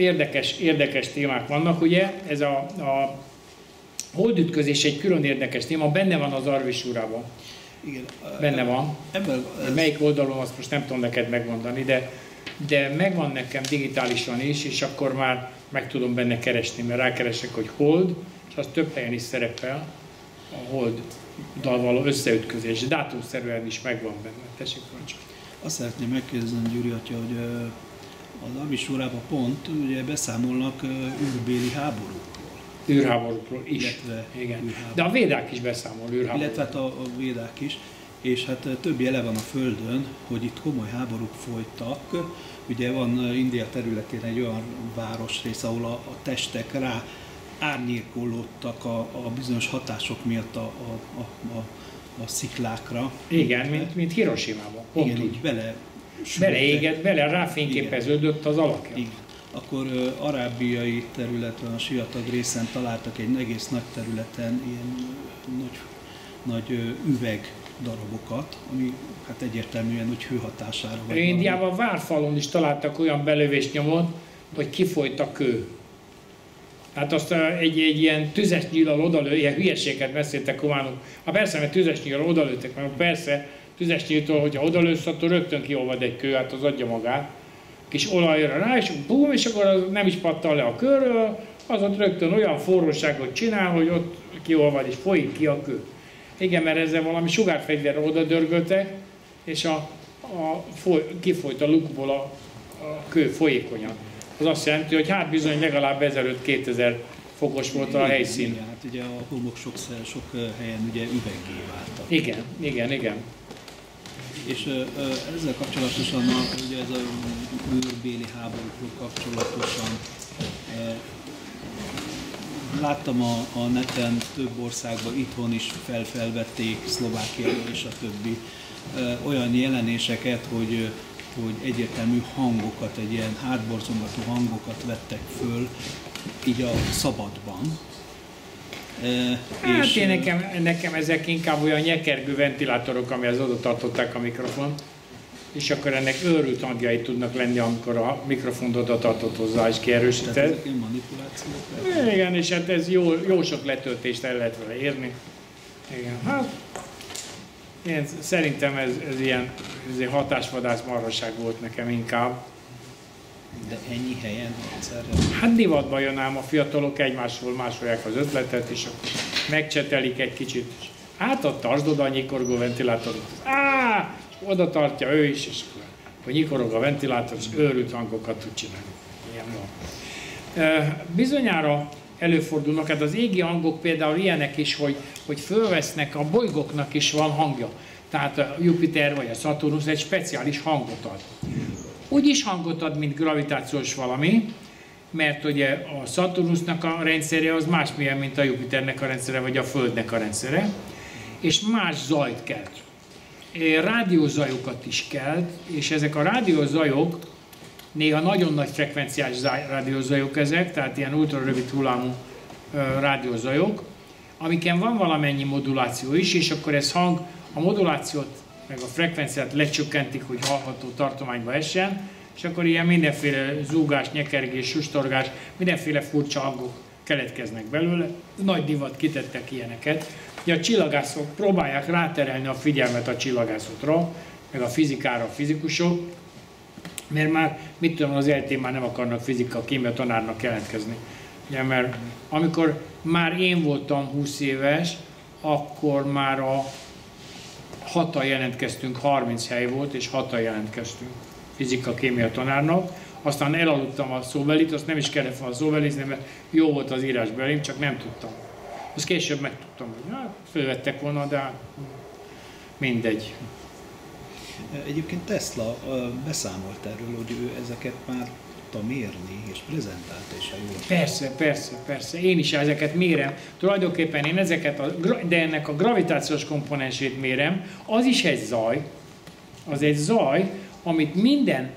Érdekes, érdekes témák vannak, ugye, ez a, a holdütközés egy külön érdekes téma, benne van az Arvisúrában. Igen. Benne van. Ebből, ez... Melyik oldalon, azt most nem tudom neked megmondani, de, de megvan nekem digitálisan is, és akkor már meg tudom benne keresni, mert rákeresek, hogy hold, és az több helyen is szerepel, a hold dal való összeütközés, dátumszerűen is megvan benne. Tessék, Parancs. Azt szeretném megkérdezni, Gyuri atya, hogy az Arvis sorában pont ugye beszámolnak űrbéli háborúkról. űrháborúkról is. Illetve Igen. Űrháború. De a védák is beszámol űrháborúkról. Illetve hát a, a védák is. És hát több jele van a Földön, hogy itt komoly háborúk folytak. Ugye van India területén egy olyan városrész, ahol a, a testek rá árnyékolódtak a, a bizonyos hatások miatt a, a, a, a, a sziklákra. Igen, mint, mint Hiroshima-ban. Igen, úgy bele Beleégett, bele ráfényképeződött az alakja. Igen. Akkor uh, arábiai területen, a siatag részen találtak egy egész nagy területen ilyen nagy, nagy uh, üveg darabokat, ami hát egyértelműen úgy hőhatására van. Indiában Várfalon is találtak olyan belövésnyomot, hogy kifolyt a kő. Hát azt egy, egy ilyen tüzes nyílal odalő, ilyen hülyeséget beszéltek kománok. Ha persze, mert tüzes nyílal odalőttek, mert persze, tüzes nyíltól, hogyha odalősz, akkor rögtön kiolvad egy kő, hát az adja magát. Kis olajra rá, és bum, és akkor az nem is pattal le a körről, az ott rögtön olyan forróságot csinál, hogy ott kiolvad és folyik ki a kő. Igen, mert ezzel valami sugárfegyverre oda dörgöltek, és a, a, foly, kifolyt a lukból a, a kő folyékonyan. Az azt jelenti, hogy hát bizony legalább 1500-2000 fokos volt a helyszín. Igen, hát ugye a homok sok, sok helyen ugye üveggé váltak. Igen, igen, igen. És ezzel kapcsolatosan, ugye ez a űrbéli háborúkról kapcsolatosan láttam a, a neten több országban, itthon is felfelvették, Szlovákiában és a többi olyan jelenéseket, hogy hogy egyértelmű hangokat, egy ilyen hátborzongató hangokat vettek föl, így a szabadban. Hát és, én nekem, nekem ezek inkább olyan nyekergő ventilátorok, amihez oda tartották a mikrofon, és akkor ennek őrült hangjai tudnak lenni, amikor a mikrofont oda tartott hozzá és kierősített. Tehát ezek manipulációk? Igen, és hát ez jó, jó sok letöltést el lehet vele érni. Igen, hát én szerintem ez, ez ilyen ez egy hatásvadász marhaság volt nekem inkább. De ennyi helyen egyszerre? Hát divatba jön ám a fiatalok egymásról másolják az ötletet, és akkor megcsetelik egy kicsit. Ott tartsd oda a nyikorgó ventilátorot. Á, oda tartja ő is, és akkor hogy nyikorog a ventilátor, és őrült hangokat tud csinálni. Ilyen van. Bizonyára előfordulnak, hát az égi hangok például ilyenek is, hogy, hogy fölvesznek, a bolygóknak is van hangja. Tehát a Jupiter vagy a Saturnus egy speciális hangot ad. Úgy is hangot ad, mint gravitációs valami, mert ugye a Saturnusnak a rendszere az másmilyen, mint a Jupiternek a rendszere, vagy a Földnek a rendszere, és más zajt kelt. Rádiózajokat is kelt, és ezek a rádiózajok néha nagyon nagy frekvenciás rádiózajok ezek, tehát ilyen ultrarövid hullámú rádiózajok, amiken van valamennyi moduláció is, és akkor ez hang a modulációt meg a frekvenciát lecsökkentik, hogy hallható tartományba essen, és akkor ilyen mindenféle zúgás, nyekergés, sustorgás, mindenféle furcsa hangok keletkeznek belőle. Nagy divat kitettek ilyeneket. Ugye a csillagászok próbálják ráterelni a figyelmet a csillagászatra, meg a fizikára a fizikusok, mert már, mit tudom, az eltén már nem akarnak fizika, kémia tanárnak jelentkezni. Ugye, mert amikor már én voltam 20 éves, akkor már a hatan jelentkeztünk, 30 hely volt, és hatan jelentkeztünk fizika-kémia tanárnak. Aztán elaludtam a szóbelit, azt nem is kellett volna szóbelizni, mert jó volt az írásbelim, csak nem tudtam. Azt később megtudtam, hogy hát, fölvettek volna, de mindegy. Egyébként Tesla beszámolt erről, hogy ő ezeket már tudta mérni, és prezentálta is a jól. Persze, persze, persze. Én is ezeket mérem. Tulajdonképpen én ezeket, a, de ennek a gravitációs komponensét mérem, az is egy zaj. Az egy zaj, amit minden,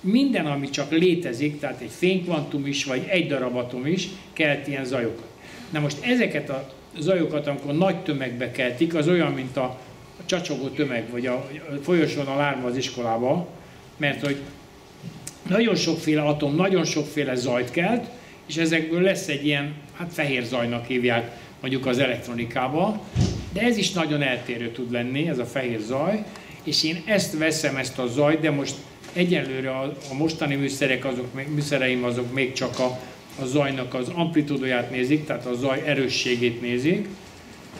minden, ami csak létezik, tehát egy fénykvantum is, vagy egy darab atom is, kelt ilyen zajokat. Na most ezeket a zajokat, amikor nagy tömegbe keltik, az olyan, mint a, a csacsogó tömeg, vagy a, a folyosón a lárma az iskolába, mert hogy nagyon sokféle atom, nagyon sokféle zajt kelt, és ezekből lesz egy ilyen, hát fehér zajnak hívják mondjuk az elektronikába, de ez is nagyon eltérő tud lenni, ez a fehér zaj, és én ezt veszem, ezt a zajt, de most egyelőre a, a mostani műszerek, azok, műszereim azok még csak a, a zajnak az amplitudóját nézik, tehát a zaj erősségét nézik,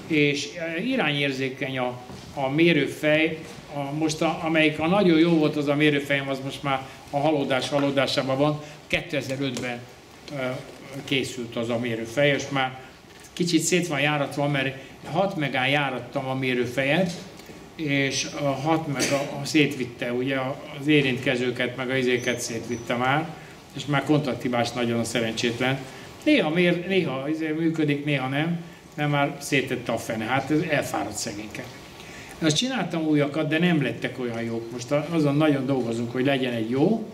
és e, irányérzékeny a, a mérőfej, a, most a, amelyik a nagyon jó volt az a mérőfejem, az most már a halódás halódásában van, 2005-ben e, készült az a mérőfej, és már kicsit szét van járatva, mert 6 megán járattam a mérőfejet, és a 6 meg a, a szétvitte, ugye az érintkezőket, meg a izéket szétvitte már, és már kontakthibás nagyon a szerencsétlen. Néha, mér, néha izé működik, néha nem, mert már szétette a fene. Hát ez elfáradt szegényke. Azt csináltam újakat, de nem lettek olyan jók. Most azon nagyon dolgozunk, hogy legyen egy jó,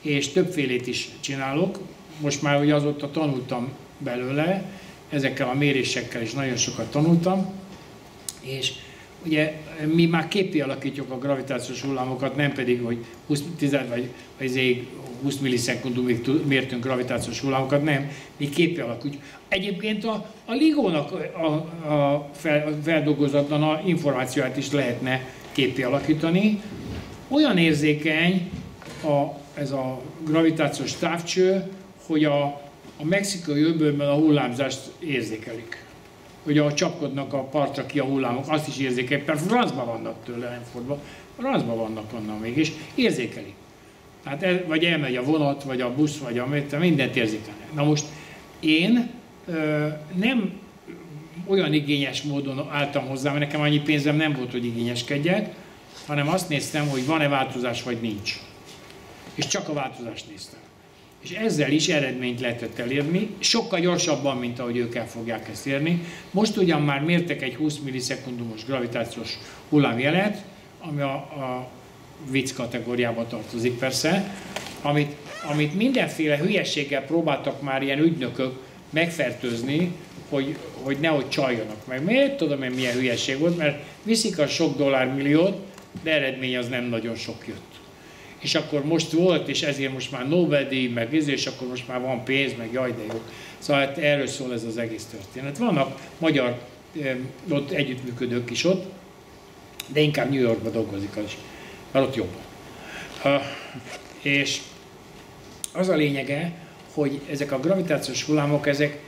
és többfélét is csinálok. Most már ugye azóta tanultam belőle, ezekkel a mérésekkel is nagyon sokat tanultam, és ugye mi már képi alakítjuk a gravitációs hullámokat, nem pedig, hogy 20, 10 vagy, vagy 20 millisekundumig mértünk gravitációs hullámokat, nem, mi képi alakítjuk. Egyébként a, a LIGO-nak a, a fel, feldolgozatlan a információát is lehetne képi alakítani. Olyan érzékeny a, ez a gravitációs távcső, hogy a, a mexikai öbölben a hullámzást érzékelik hogy a csapkodnak a partra ki a hullámok, azt is érzékelik, mert francban vannak tőle, nem fordva, francban vannak onnan még, és Tehát el, vagy elmegy a vonat, vagy a busz, vagy a mindent érzékelnek. Na most én ö, nem olyan igényes módon álltam hozzá, mert nekem annyi pénzem nem volt, hogy igényeskedjek, hanem azt néztem, hogy van-e változás, vagy nincs. És csak a változást néztem és ezzel is eredményt lehetett elérni, sokkal gyorsabban, mint ahogy ők el fogják ezt érni. Most ugyan már mértek egy 20 millisekundumos gravitációs hullámjelet, ami a, a vicc kategóriába tartozik persze, amit, amit mindenféle hülyességgel próbáltak már ilyen ügynökök megfertőzni, hogy, hogy nehogy csaljanak meg. Miért tudom én milyen hülyeség volt, mert viszik a sok dollármilliót, de eredmény az nem nagyon sok jött és akkor most volt, és ezért most már Nobel-díj, meg ez, és akkor most már van pénz, meg jaj, de jó. Szóval hát erről szól ez az egész történet. Vannak magyar ott együttműködők is ott, de inkább New Yorkban dolgozik az, mert ott jobb. És az a lényege, hogy ezek a gravitációs hullámok, ezek,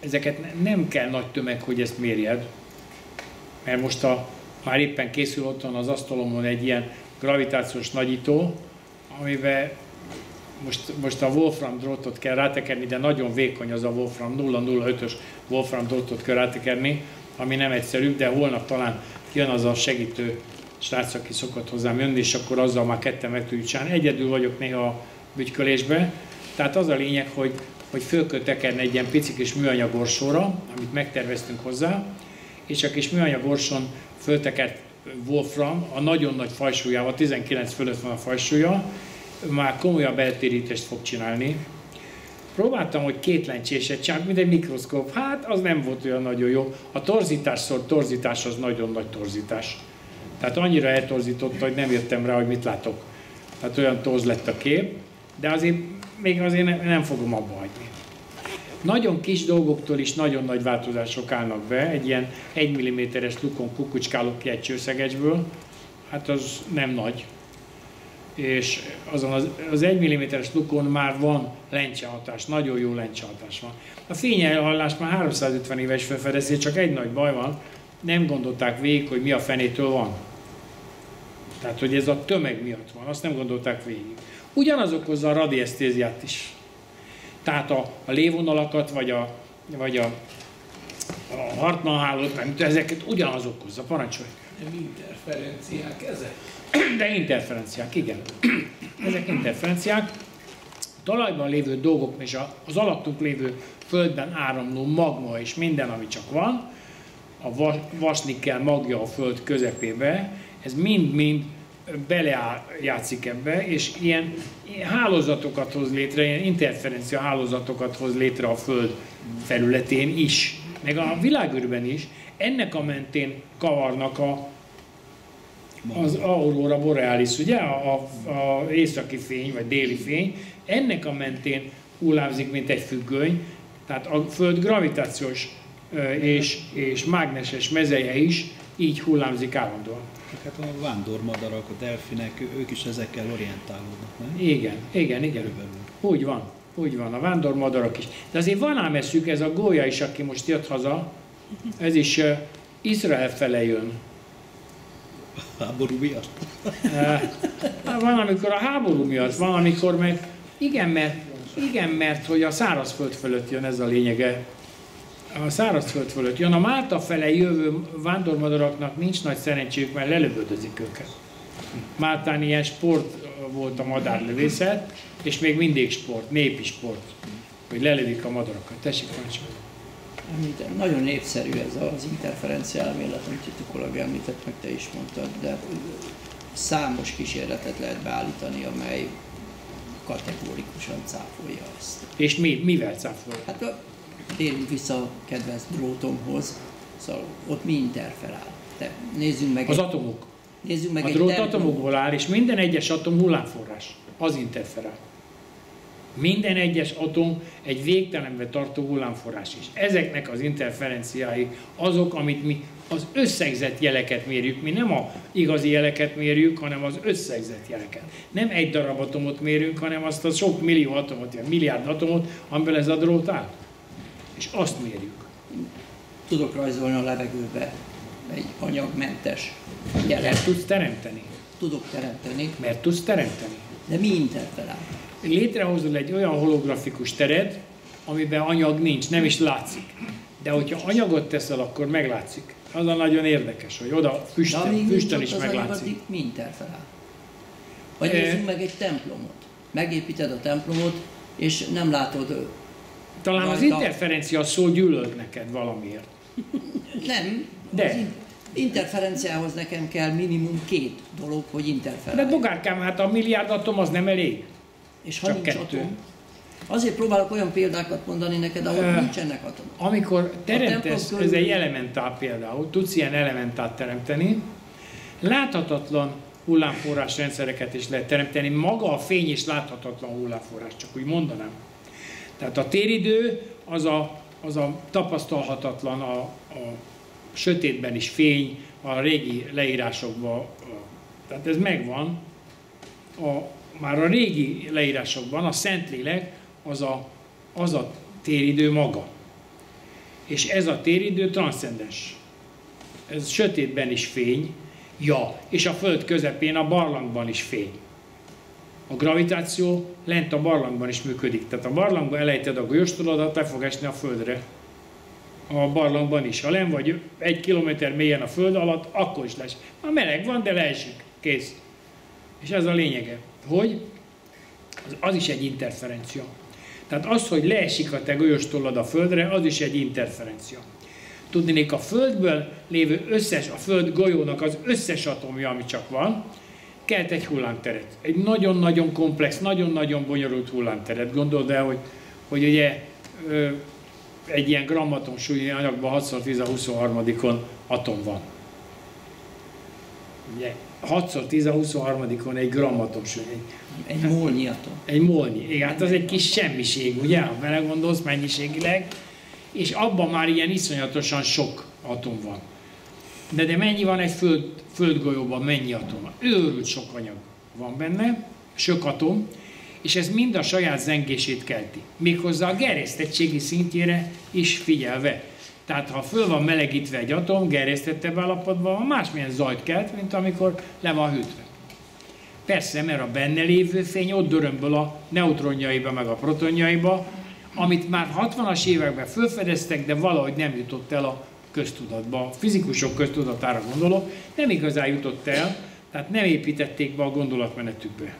ezeket nem kell nagy tömeg, hogy ezt mérjed, mert most a, már éppen készül otthon az asztalomon egy ilyen gravitációs nagyító, amiben most, most a Wolfram drótot kell rátekerni, de nagyon vékony az a Wolfram, 005-ös Wolfram drótot kell rátekerni, ami nem egyszerű, de holnap talán jön az a segítő srác, aki szokott hozzám jönni, és akkor azzal már ketten meg tudjuk csinálni. Egyedül vagyok néha a bütykölésbe, tehát az a lényeg, hogy, hogy föl kell tekerni egy ilyen pici kis műanyag orsóra, amit megterveztünk hozzá, és a kis műanyag orson föltekert Wolfram a nagyon nagy fajsúlyával, 19 fölött van a fajsúlya, már komolyabb eltérítést fog csinálni. Próbáltam, hogy két lencséset csak mint egy mikroszkóp. Hát az nem volt olyan nagyon jó. A torzítás szor torzítás az nagyon nagy torzítás. Tehát annyira eltorzította, hogy nem jöttem rá, hogy mit látok. Tehát olyan torz lett a kép, de azért még azért nem fogom abba hagyni. Nagyon kis dolgoktól is nagyon nagy változások állnak be. Egy ilyen 1 mm-es lukon kukucskálok ki egy csőszegecsből, hát az nem nagy. És azon az, az 1 mm-es lukon már van lencsehatás, nagyon jó lencsehatás van. A fényelhallás már 350 éves felfedezés, csak egy nagy baj van, nem gondolták végig, hogy mi a fenétől van. Tehát, hogy ez a tömeg miatt van, azt nem gondolták végig. Ugyanaz okozza a radiesztéziát is. Tehát a, a lévonalakat, vagy a, vagy a, a hartnalhálót, mert ezeket ugyanaz okozza, parancsolj. Nem interferenciák ezek? De interferenciák, igen. Ezek interferenciák. A talajban lévő dolgok és az alattunk lévő földben áramló magma és minden, ami csak van, a vasnikkel magja a föld közepébe, ez mind-mind belejátszik ebbe, és ilyen hálózatokat hoz létre, ilyen interferencia hálózatokat hoz létre a Föld felületén is, meg a világűrben is. Ennek a mentén kavarnak a, az aurora borealis, ugye, a, a, a északi fény, vagy déli fény, ennek a mentén hullámzik, mint egy függöny, tehát a Föld gravitációs és, és mágneses mezeje is így hullámzik állandóan. Hát a vándormadarak, a delfinek, ők is ezekkel orientálódnak, nem? Igen, igen, igen. Körülbelül. Úgy van, úgy van, a vándormadarak is. De azért van ám eszük, ez a gólya is, aki most jött haza, ez is uh, Izrael fele jön. A háború miatt? Uh, van, amikor a háború miatt, van, amikor meg, igen, mert, igen, mert hogy a szárazföld fölött jön ez a lényege a szárazföld fölött jön. A Málta fele jövő vándormadaraknak nincs nagy szerencséjük, mert lelövöldözik őket. Máltán ilyen sport volt a madárlövészet, és még mindig sport, népi sport, hogy lelövik a madarakat. Tessék, parancsolj! Nagyon népszerű ez az interferencia elmélet, amit itt a kollega említett, meg te is mondtad, de számos kísérletet lehet beállítani, amely kategórikusan cáfolja ezt. És mi, mivel cáfolja? Hát térjünk vissza a kedvenc drótomhoz, szóval ott mi interferál. De nézzünk meg az egy, atomok. Nézzünk meg a drót atomokból áll, és minden egyes atom hullámforrás. Az interferál. Minden egyes atom egy végtelenbe tartó hullámforrás is. Ezeknek az interferenciái azok, amit mi az összegzett jeleket mérjük. Mi nem a igazi jeleket mérjük, hanem az összegzett jeleket. Nem egy darab atomot mérünk, hanem azt a sok millió atomot, vagy milliárd atomot, amiből ez a drót áll és azt mérjük. Tudok rajzolni a levegőbe egy anyagmentes jelet. Mert tudsz teremteni. Tudok teremteni. Mert tudsz teremteni. De mi interferál? Létrehozol egy olyan holografikus tered, amiben anyag nincs, nem is látszik. De hogyha anyagot teszel, akkor meglátszik. Az a nagyon érdekes, hogy oda füstön, füstön is meglátszik. mi interferál? Vagy nézzünk meg egy templomot. Megépíted a templomot, és nem látod talán Rajta. az interferencia szó gyűlölt neked valamiért. Nem. De. Az interferenciához nekem kell minimum két dolog, hogy interferálj. De bogárkám, hát a milliárd atom az nem elég. És ha Csak nincs kettő. atom? Azért próbálok olyan példákat mondani neked, ahol uh, nincsenek atomok. Amikor teremtesz, ez egy elementál például, tudsz ilyen elementát teremteni, láthatatlan hullámforrás rendszereket is lehet teremteni. Maga a fény is láthatatlan hullámforrás, csak úgy mondanám. Tehát a téridő az a, az a tapasztalhatatlan, a, a sötétben is fény, a régi leírásokban, tehát ez megvan, a, már a régi leírásokban a Szentlélek az a, az a téridő maga. És ez a téridő transzcendens. Ez sötétben is fény, ja, és a föld közepén a barlangban is fény a gravitáció lent a barlangban is működik. Tehát a barlangban elejted a golyóstolodat, le fog esni a földre. A barlangban is. Ha len vagy egy kilométer mélyen a föld alatt, akkor is lesz. A meleg van, de leesik. Kész. És ez a lényege, hogy az, az is egy interferencia. Tehát az, hogy leesik a te golyóstolod a földre, az is egy interferencia. Tudnék a Földből lévő összes, a Föld golyónak az összes atomja, ami csak van, kelt egy hullámteret. Egy nagyon-nagyon komplex, nagyon-nagyon bonyolult hullámteret. Gondold el, hogy, hogy ugye egy ilyen grammaton súlyi anyagban 6 10 a 23-on atom van. Ugye 6 10 a 23-on egy grammaton súly. Egy, egy molnyi atom. Egy molnyi. Igen, hát az egy kis semmiség, ugye, ha belegondolsz mennyiségileg, és abban már ilyen iszonyatosan sok atom van. De, de mennyi van egy föld, földgolyóban, mennyi atom? Őrült sok anyag van benne, sok atom, és ez mind a saját zengését kelti. Méghozzá a gerjesztettségi szintjére is figyelve. Tehát ha föl van melegítve egy atom, gerjesztettebb állapotban, másmilyen zajt kelt, mint amikor le van hűtve. Persze, mert a benne lévő fény ott dörömböl a neutronjaiba, meg a protonjaiba, amit már 60-as években felfedeztek, de valahogy nem jutott el a köztudatba, fizikusok köztudatára gondolok, nem igazán jutott el, tehát nem építették be a gondolatmenetükbe.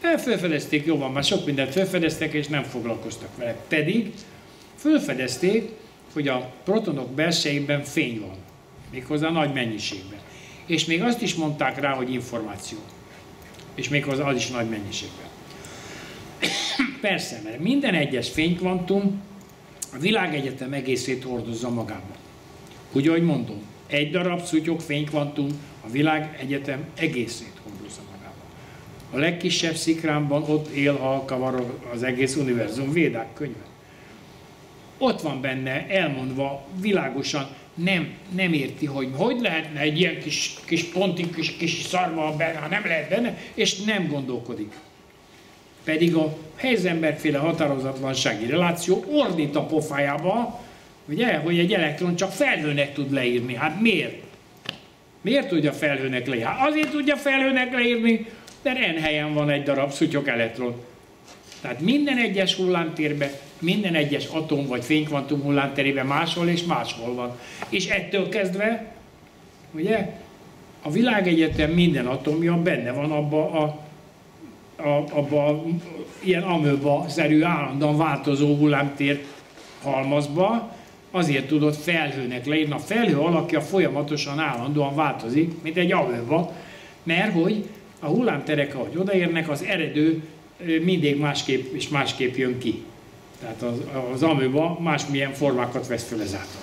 Felfedezték, jó van, már sok mindent felfedeztek, és nem foglalkoztak vele. Pedig felfedezték, hogy a protonok belsejében fény van, méghozzá nagy mennyiségben. És még azt is mondták rá, hogy információ. És méghozzá az is nagy mennyiségben. Persze, mert minden egyes fénykvantum a világegyetem egészét hordozza magában. Úgy, ahogy mondom, egy darab szutyok fénykvantum A világ egyetem egészét hordozza magában. A legkisebb szikrámban ott él, ha kavarog az egész univerzum, védák könyve. Ott van benne elmondva világosan, nem, nem érti, hogy hogy lehetne egy ilyen kis, kis pontig, kis, kis szarma benne, ha nem lehet benne, és nem gondolkodik. Pedig a Heisenberg-féle határozatlansági reláció ordít a pofájába, ugye, hogy egy elektron csak felhőnek tud leírni. Hát miért? Miért tudja felhőnek leírni? Hát azért tudja felhőnek leírni, mert en helyen van egy darab szutyok elektron. Tehát minden egyes hullámtérben, minden egyes atom vagy fénykvantum hullámterében máshol és máshol van. És ettől kezdve, ugye, a világegyetem minden atomja benne van abba a, a, abba a ilyen amöba-szerű állandóan változó hullámtér halmazba, azért tudott felhőnek leírni. A felhő alakja folyamatosan állandóan változik, mint egy amöba, mert hogy a hullámterek, ahogy odaérnek, az eredő mindig másképp és másképp jön ki. Tehát az, az amöba másmilyen formákat vesz föl ezáltal.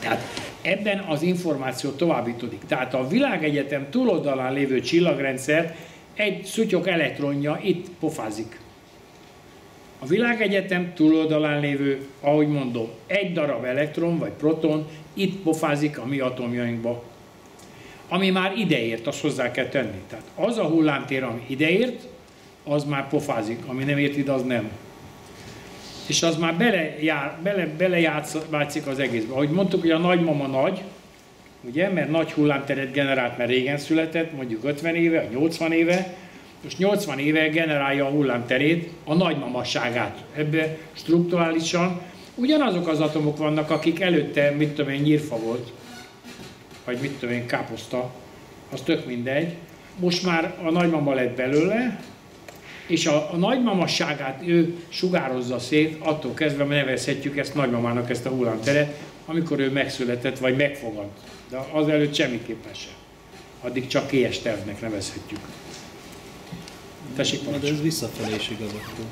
Tehát ebben az információ továbbítódik. Tehát a világegyetem túloldalán lévő csillagrendszer egy szutyok elektronja itt pofázik. A világegyetem túloldalán lévő, ahogy mondom, egy darab elektron vagy proton itt pofázik a mi atomjainkba. Ami már ideért, azt hozzá kell tenni. Tehát az a hullámtér, ami ideért, az már pofázik, ami nem ért ide, az nem. És az már bele, jár, bele, bele játszik az egészbe. Ahogy mondtuk, hogy a nagymama nagy, ugye, mert nagy hullámteret generált, mert régen született, mondjuk 50 éve, 80 éve, most 80 éve generálja a hullámterét, a nagymamasságát. Ebbe strukturálisan ugyanazok az atomok vannak, akik előtte, mit tudom én, nyírfa volt, vagy mit tudom én, káposzta, az tök mindegy. Most már a nagymama lett belőle, és a, a nagymamasságát ő sugározza szét, attól kezdve nevezhetjük ezt nagymamának ezt a hullámteret, amikor ő megszületett, vagy megfogant. De azelőtt semmiképpen sem. Addig csak kélyes tervnek nevezhetjük. Tessék, de ez visszafelé is igaz akkor.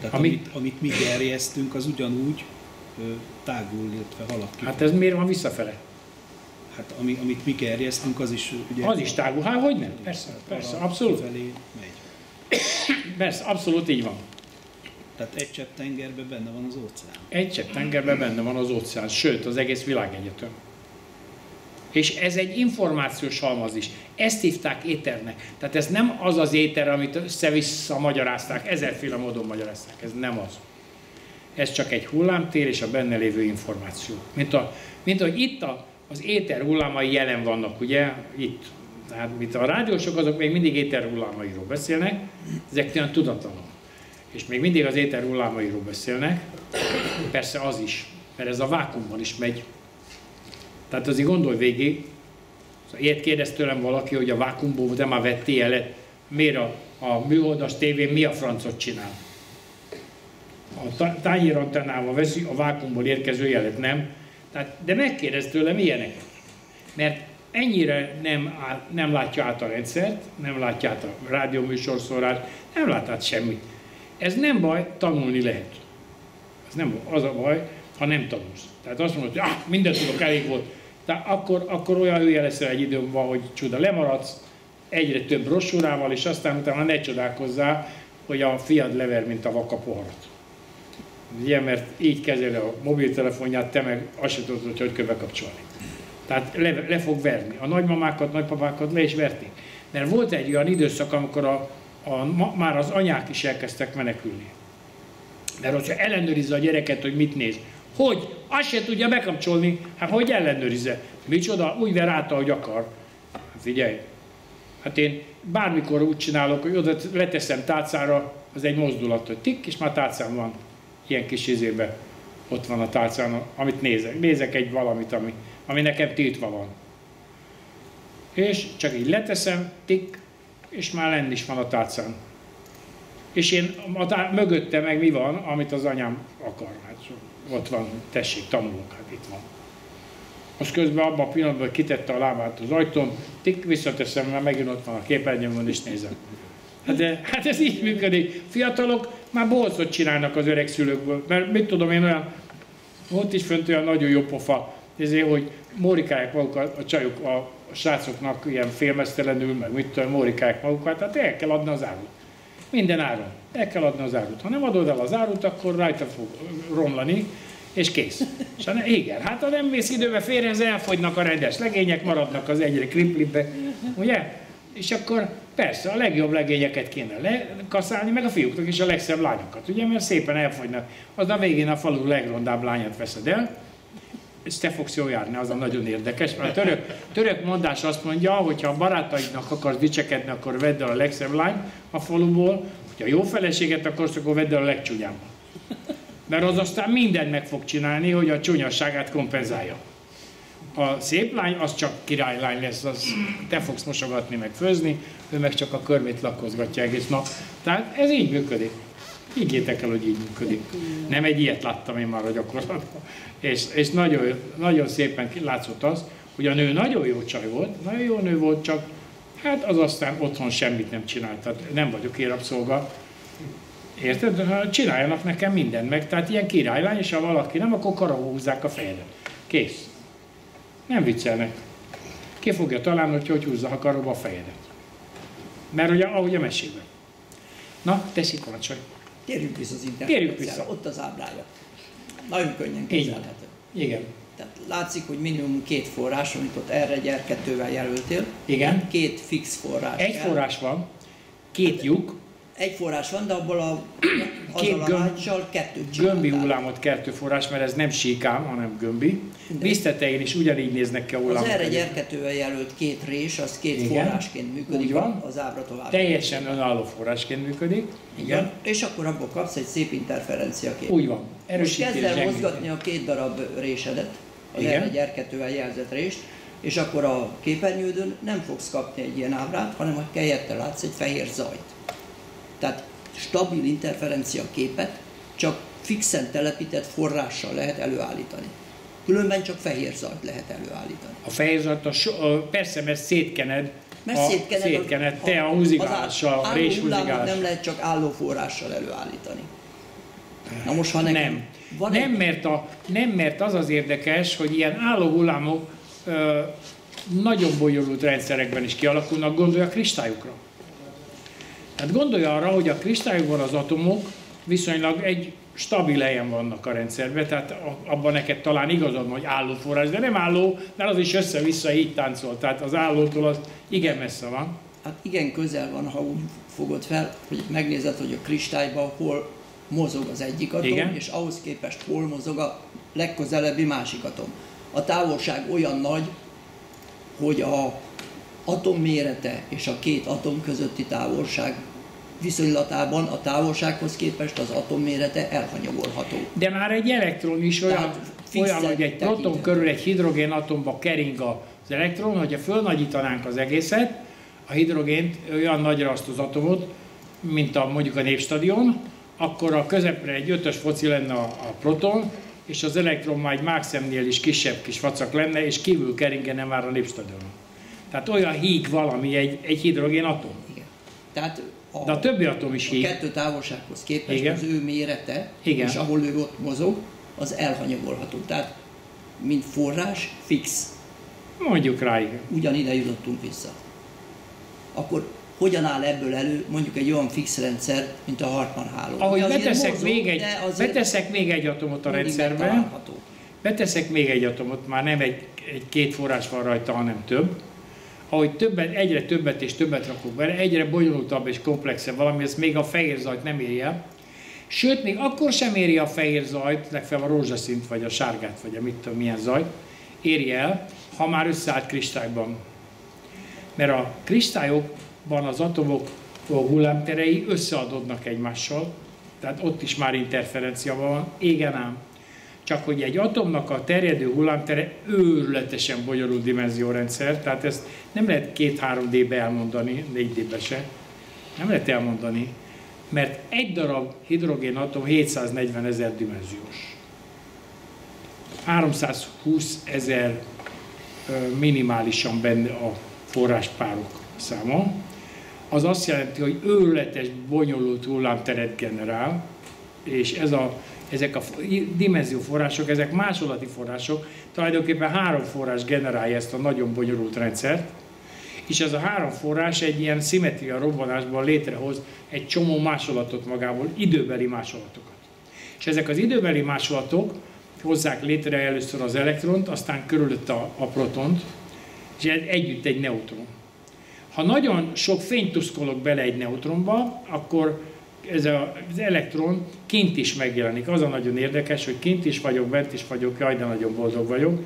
Tehát amit, amit, amit mi gerjesztünk, az ugyanúgy ö, tágul, illetve halad ki. Hát ez miért van visszafele? Hát ami, amit mi gerjesztünk, az is ugye... Az is tágul, hát hogy nem? Persze, persze, abszolút. Felé megy. Persze, abszolút így van. Tehát egy csepp tengerben benne van az óceán. Egy csepp tengerben benne van az óceán, sőt az egész világegyetem. És ez egy információs halmaz is. Ezt hívták éternek. Tehát ez nem az az éter, amit össze-vissza magyarázták, ezerféle módon magyarázták. Ez nem az. Ez csak egy hullámtér és a benne lévő információ. Mint, a, mint hogy itt a, az éter hullámai jelen vannak, ugye, itt. Tehát mint a rádiósok, azok még mindig éter hullámairól beszélnek, ezek olyan tudatlanok. És még mindig az éter hullámairól beszélnek, persze az is, mert ez a vákumban is megy, tehát azért gondolj végig, szóval ilyet kérdez tőlem valaki, hogy a vákumból de már vettél el, miért a, a műholdas tévén mi a francot csinál? A tányérantennával veszi a vákumból érkező jelet, nem? Tehát, de megkérdez tőlem ilyeneket. Mert ennyire nem, nem látja át a rendszert, nem látja át a rádióműsorszórást, nem lát át semmit. Ez nem baj, tanulni lehet. Ez nem az a baj, ha nem tanulsz. Tehát azt mondod, hogy ah, mindent tudok, elég volt, tehát akkor, akkor olyan hülye leszel egy időm van, hogy csuda lemaradsz, egyre több brosúrával, és aztán utána ne csodálkozzál, hogy a fiad lever, mint a vaka poharat. Ugye, mert így kezeli a mobiltelefonját, te meg azt sem tudod, hogy hogy kell bekapcsolni. Tehát le, le fog verni. A nagymamákat, nagypapákat le is verték. Mert volt egy olyan időszak, amikor a, a, ma, már az anyák is elkezdtek menekülni. Mert hogyha ellenőrizze a gyereket, hogy mit néz, hogy? Azt se tudja bekapcsolni. Hát hogy ellenőrizze? Micsoda? Úgy ver át, ahogy akar. Figyelj. Hát én bármikor úgy csinálok, hogy oda leteszem tálcára, az egy mozdulat, hogy tik, és már tálcám van. Ilyen kis izébe ott van a tálcán, amit nézek. Nézek egy valamit, ami, ami nekem tiltva van. És csak így leteszem, tik, és már lenni is van a tálcán. És én a tá- mögötte meg mi van, amit az anyám akar. Hát ott van, tessék, tanulunk, hát itt van. Most közben abban a pillanatban kitette a lábát az ajtón, tik visszateszem, mert megint ott van a képernyőn, és nézem. Hát, de, hát ez így működik. Fiatalok már bolcot csinálnak az öreg szülőkből, mert mit tudom én olyan, ott is fönt olyan nagyon jó pofa, ezért, hogy morikálják maguk a, csajok a, a srácoknak ilyen félmeztelenül, meg mit tudom, mórikák magukat, tehát el kell adni az árut. Minden áron. El kell adni az árut. Ha nem adod el az árut, akkor rajta fog romlani, és kész. És ha ne, igen, hát ha nem vész időbe félre, ez elfogynak a rendes legények, maradnak az egyre kriplibe, ugye? És akkor persze a legjobb legényeket kéne lekaszálni, meg a fiúknak is a legszebb lányokat, ugye? Mert szépen elfogynak. Az a végén a falu legrondább lányát veszed el, és te fogsz jól járni, az a nagyon érdekes. Mert a török, török mondás azt mondja, hogy ha a barátaidnak akarsz dicsekedni, akkor vedd el a legszebb lány a faluból, hogyha jó feleséget akarsz, akkor vedd el a legcsúnyábbat. Mert az aztán mindent meg fog csinálni, hogy a csúnyasságát kompenzálja. A szép lány, az csak királylány lesz, az te fogsz mosogatni, meg főzni, ő meg csak a körmét lakkozgatja egész nap. Tehát ez így működik. Higgyétek el, hogy így működik. Nem egy ilyet láttam én már a gyakorlatban. És, és nagyon, nagyon szépen látszott az, hogy a nő nagyon jó csaj volt, nagyon jó nő volt, csak hát az aztán otthon semmit nem csinált. Tehát nem vagyok érabszolga. Érted? Csináljanak nekem mindent meg. Tehát ilyen királylány, és ha valaki nem, akkor karahó húzzák a fejedet. Kész. Nem viccelnek. Ki fogja találni, hogy hogy húzza a karóba a fejedet. Mert ugye, ahogy a mesében. Na, tessék, parancsolj. Térjünk vissza az interpretációra. Ott az ábrája. Nagyon könnyen kezelhető. Igen. Tehát látszik, hogy minimum két forrás, amit ott erre egy R2-vel jelöltél. Igen. Két fix forrás Egy kell. forrás van, két lyuk, Egy forrás van, de abból a, lánccsal kettőt gömbi csináltál. hullámot kertő forrás, mert ez nem síkám, hanem gömbi. Víztetején is ugyanígy néznek ki a Az hullámok. erre egy egyébként. R2-vel jelölt két rés, az két Igen. forrásként működik Úgy van. az ábra tovább. Teljesen önálló forrásként működik. Igen. És akkor abból kapsz egy szép interferencia képet. Úgy van. Most Erősítés, kezd el mozgatni a két darab résedet, az Igen. egy R2-vel jelzett rést, és akkor a képernyődön nem fogsz kapni egy ilyen ábrát, hanem a helyette látsz egy fehér zajt. Tehát stabil interferencia képet csak fixen telepített forrással lehet előállítani. Különben csak fehér zajt lehet előállítani. A fejezet, a so, persze, mert szétkened, Mert a, szétkened, szétkened a- te a húzigálással, a álló rés hullámot húzigálás. nem lehet csak álló forrással előállítani. Na most, ha nekem Nem. van Nem egy, mert, a, nem, mert az az érdekes, hogy ilyen álló hullámok ö, nagyon bonyolult rendszerekben is kialakulnak, gondolja a kristályokra. Hát gondolja arra, hogy a kristályokban az atomok viszonylag egy stabil helyen vannak a rendszerben, tehát abban neked talán igazad van, hogy álló forrás, de nem álló, mert az is össze-vissza így táncol, tehát az állótól az igen messze van. Hát igen közel van, ha úgy fogod fel, hogy megnézed, hogy a kristályban hol mozog az egyik atom, Igen. és ahhoz képest hol mozog a legközelebbi másik atom. A távolság olyan nagy, hogy a atom mérete és a két atom közötti távolság viszonylatában a távolsághoz képest az atom mérete elhanyagolható. De már egy elektron is olyan, Tehát olyan hogy egy proton körül egy hidrogénatomba kering az elektron, hogyha fölnagyítanánk az egészet, a hidrogént olyan nagyra azt az atomot, mint a, mondjuk a népstadion, akkor a közepre egy ötös foci lenne a, a proton, és az elektron már egy mákszemnél is kisebb kis facak lenne, és kívül keringene már a népstadion. Tehát olyan híg valami egy, egy hidrogén atom. Igen. Tehát a, De a többi atom is a híg. kettő távolsághoz képest Igen. az ő mérete, Igen. és ahol ő ott mozog, az elhanyagolható. Tehát, mint forrás, fix. Mondjuk rá, igen. Ugyanide jutottunk vissza. Akkor hogyan áll ebből elő mondjuk egy olyan fix rendszer, mint a Hartmann háló? Ahogy beteszek mozog, még, egy, beteszek még egy atomot a rendszerbe. Beteszek még egy atomot, már nem egy, egy két forrás van rajta, hanem több. Ahogy többet, egyre többet és többet rakok bele, egyre bonyolultabb és komplexebb valami, ez még a fehér zajt nem éri el. Sőt, még akkor sem éri a fehér zajt, legfeljebb a rózsaszint, vagy a sárgát, vagy a mit tudom, milyen zajt, éri el, ha már összeállt kristályban. Mert a kristályokban az atomok a hullámterei összeadódnak egymással, tehát ott is már interferencia van, igen ám. Csak hogy egy atomnak a terjedő hullámtere őrületesen bonyolult dimenziórendszer, tehát ezt nem lehet két-három D-be elmondani, 4D-be se. Nem lehet elmondani, mert egy darab hidrogénatom 740 ezer dimenziós. 320 ezer minimálisan benne a forráspárok száma. Az azt jelenti, hogy őrületes, bonyolult hullámteret generál, és ez a, ezek a dimenzióforrások, ezek másolati források, tulajdonképpen három forrás generálja ezt a nagyon bonyolult rendszert, és ez a három forrás egy ilyen szimmetria robbanásban létrehoz egy csomó másolatot magából, időbeli másolatokat. És ezek az időbeli másolatok hozzák létre először az elektront, aztán körülött a, a protont, és együtt egy neutron. Ha nagyon sok fényt tuszkolok bele egy neutronba, akkor ez a, az elektron kint is megjelenik. Az a nagyon érdekes, hogy kint is vagyok, bent is vagyok, jaj, de nagyon boldog vagyok.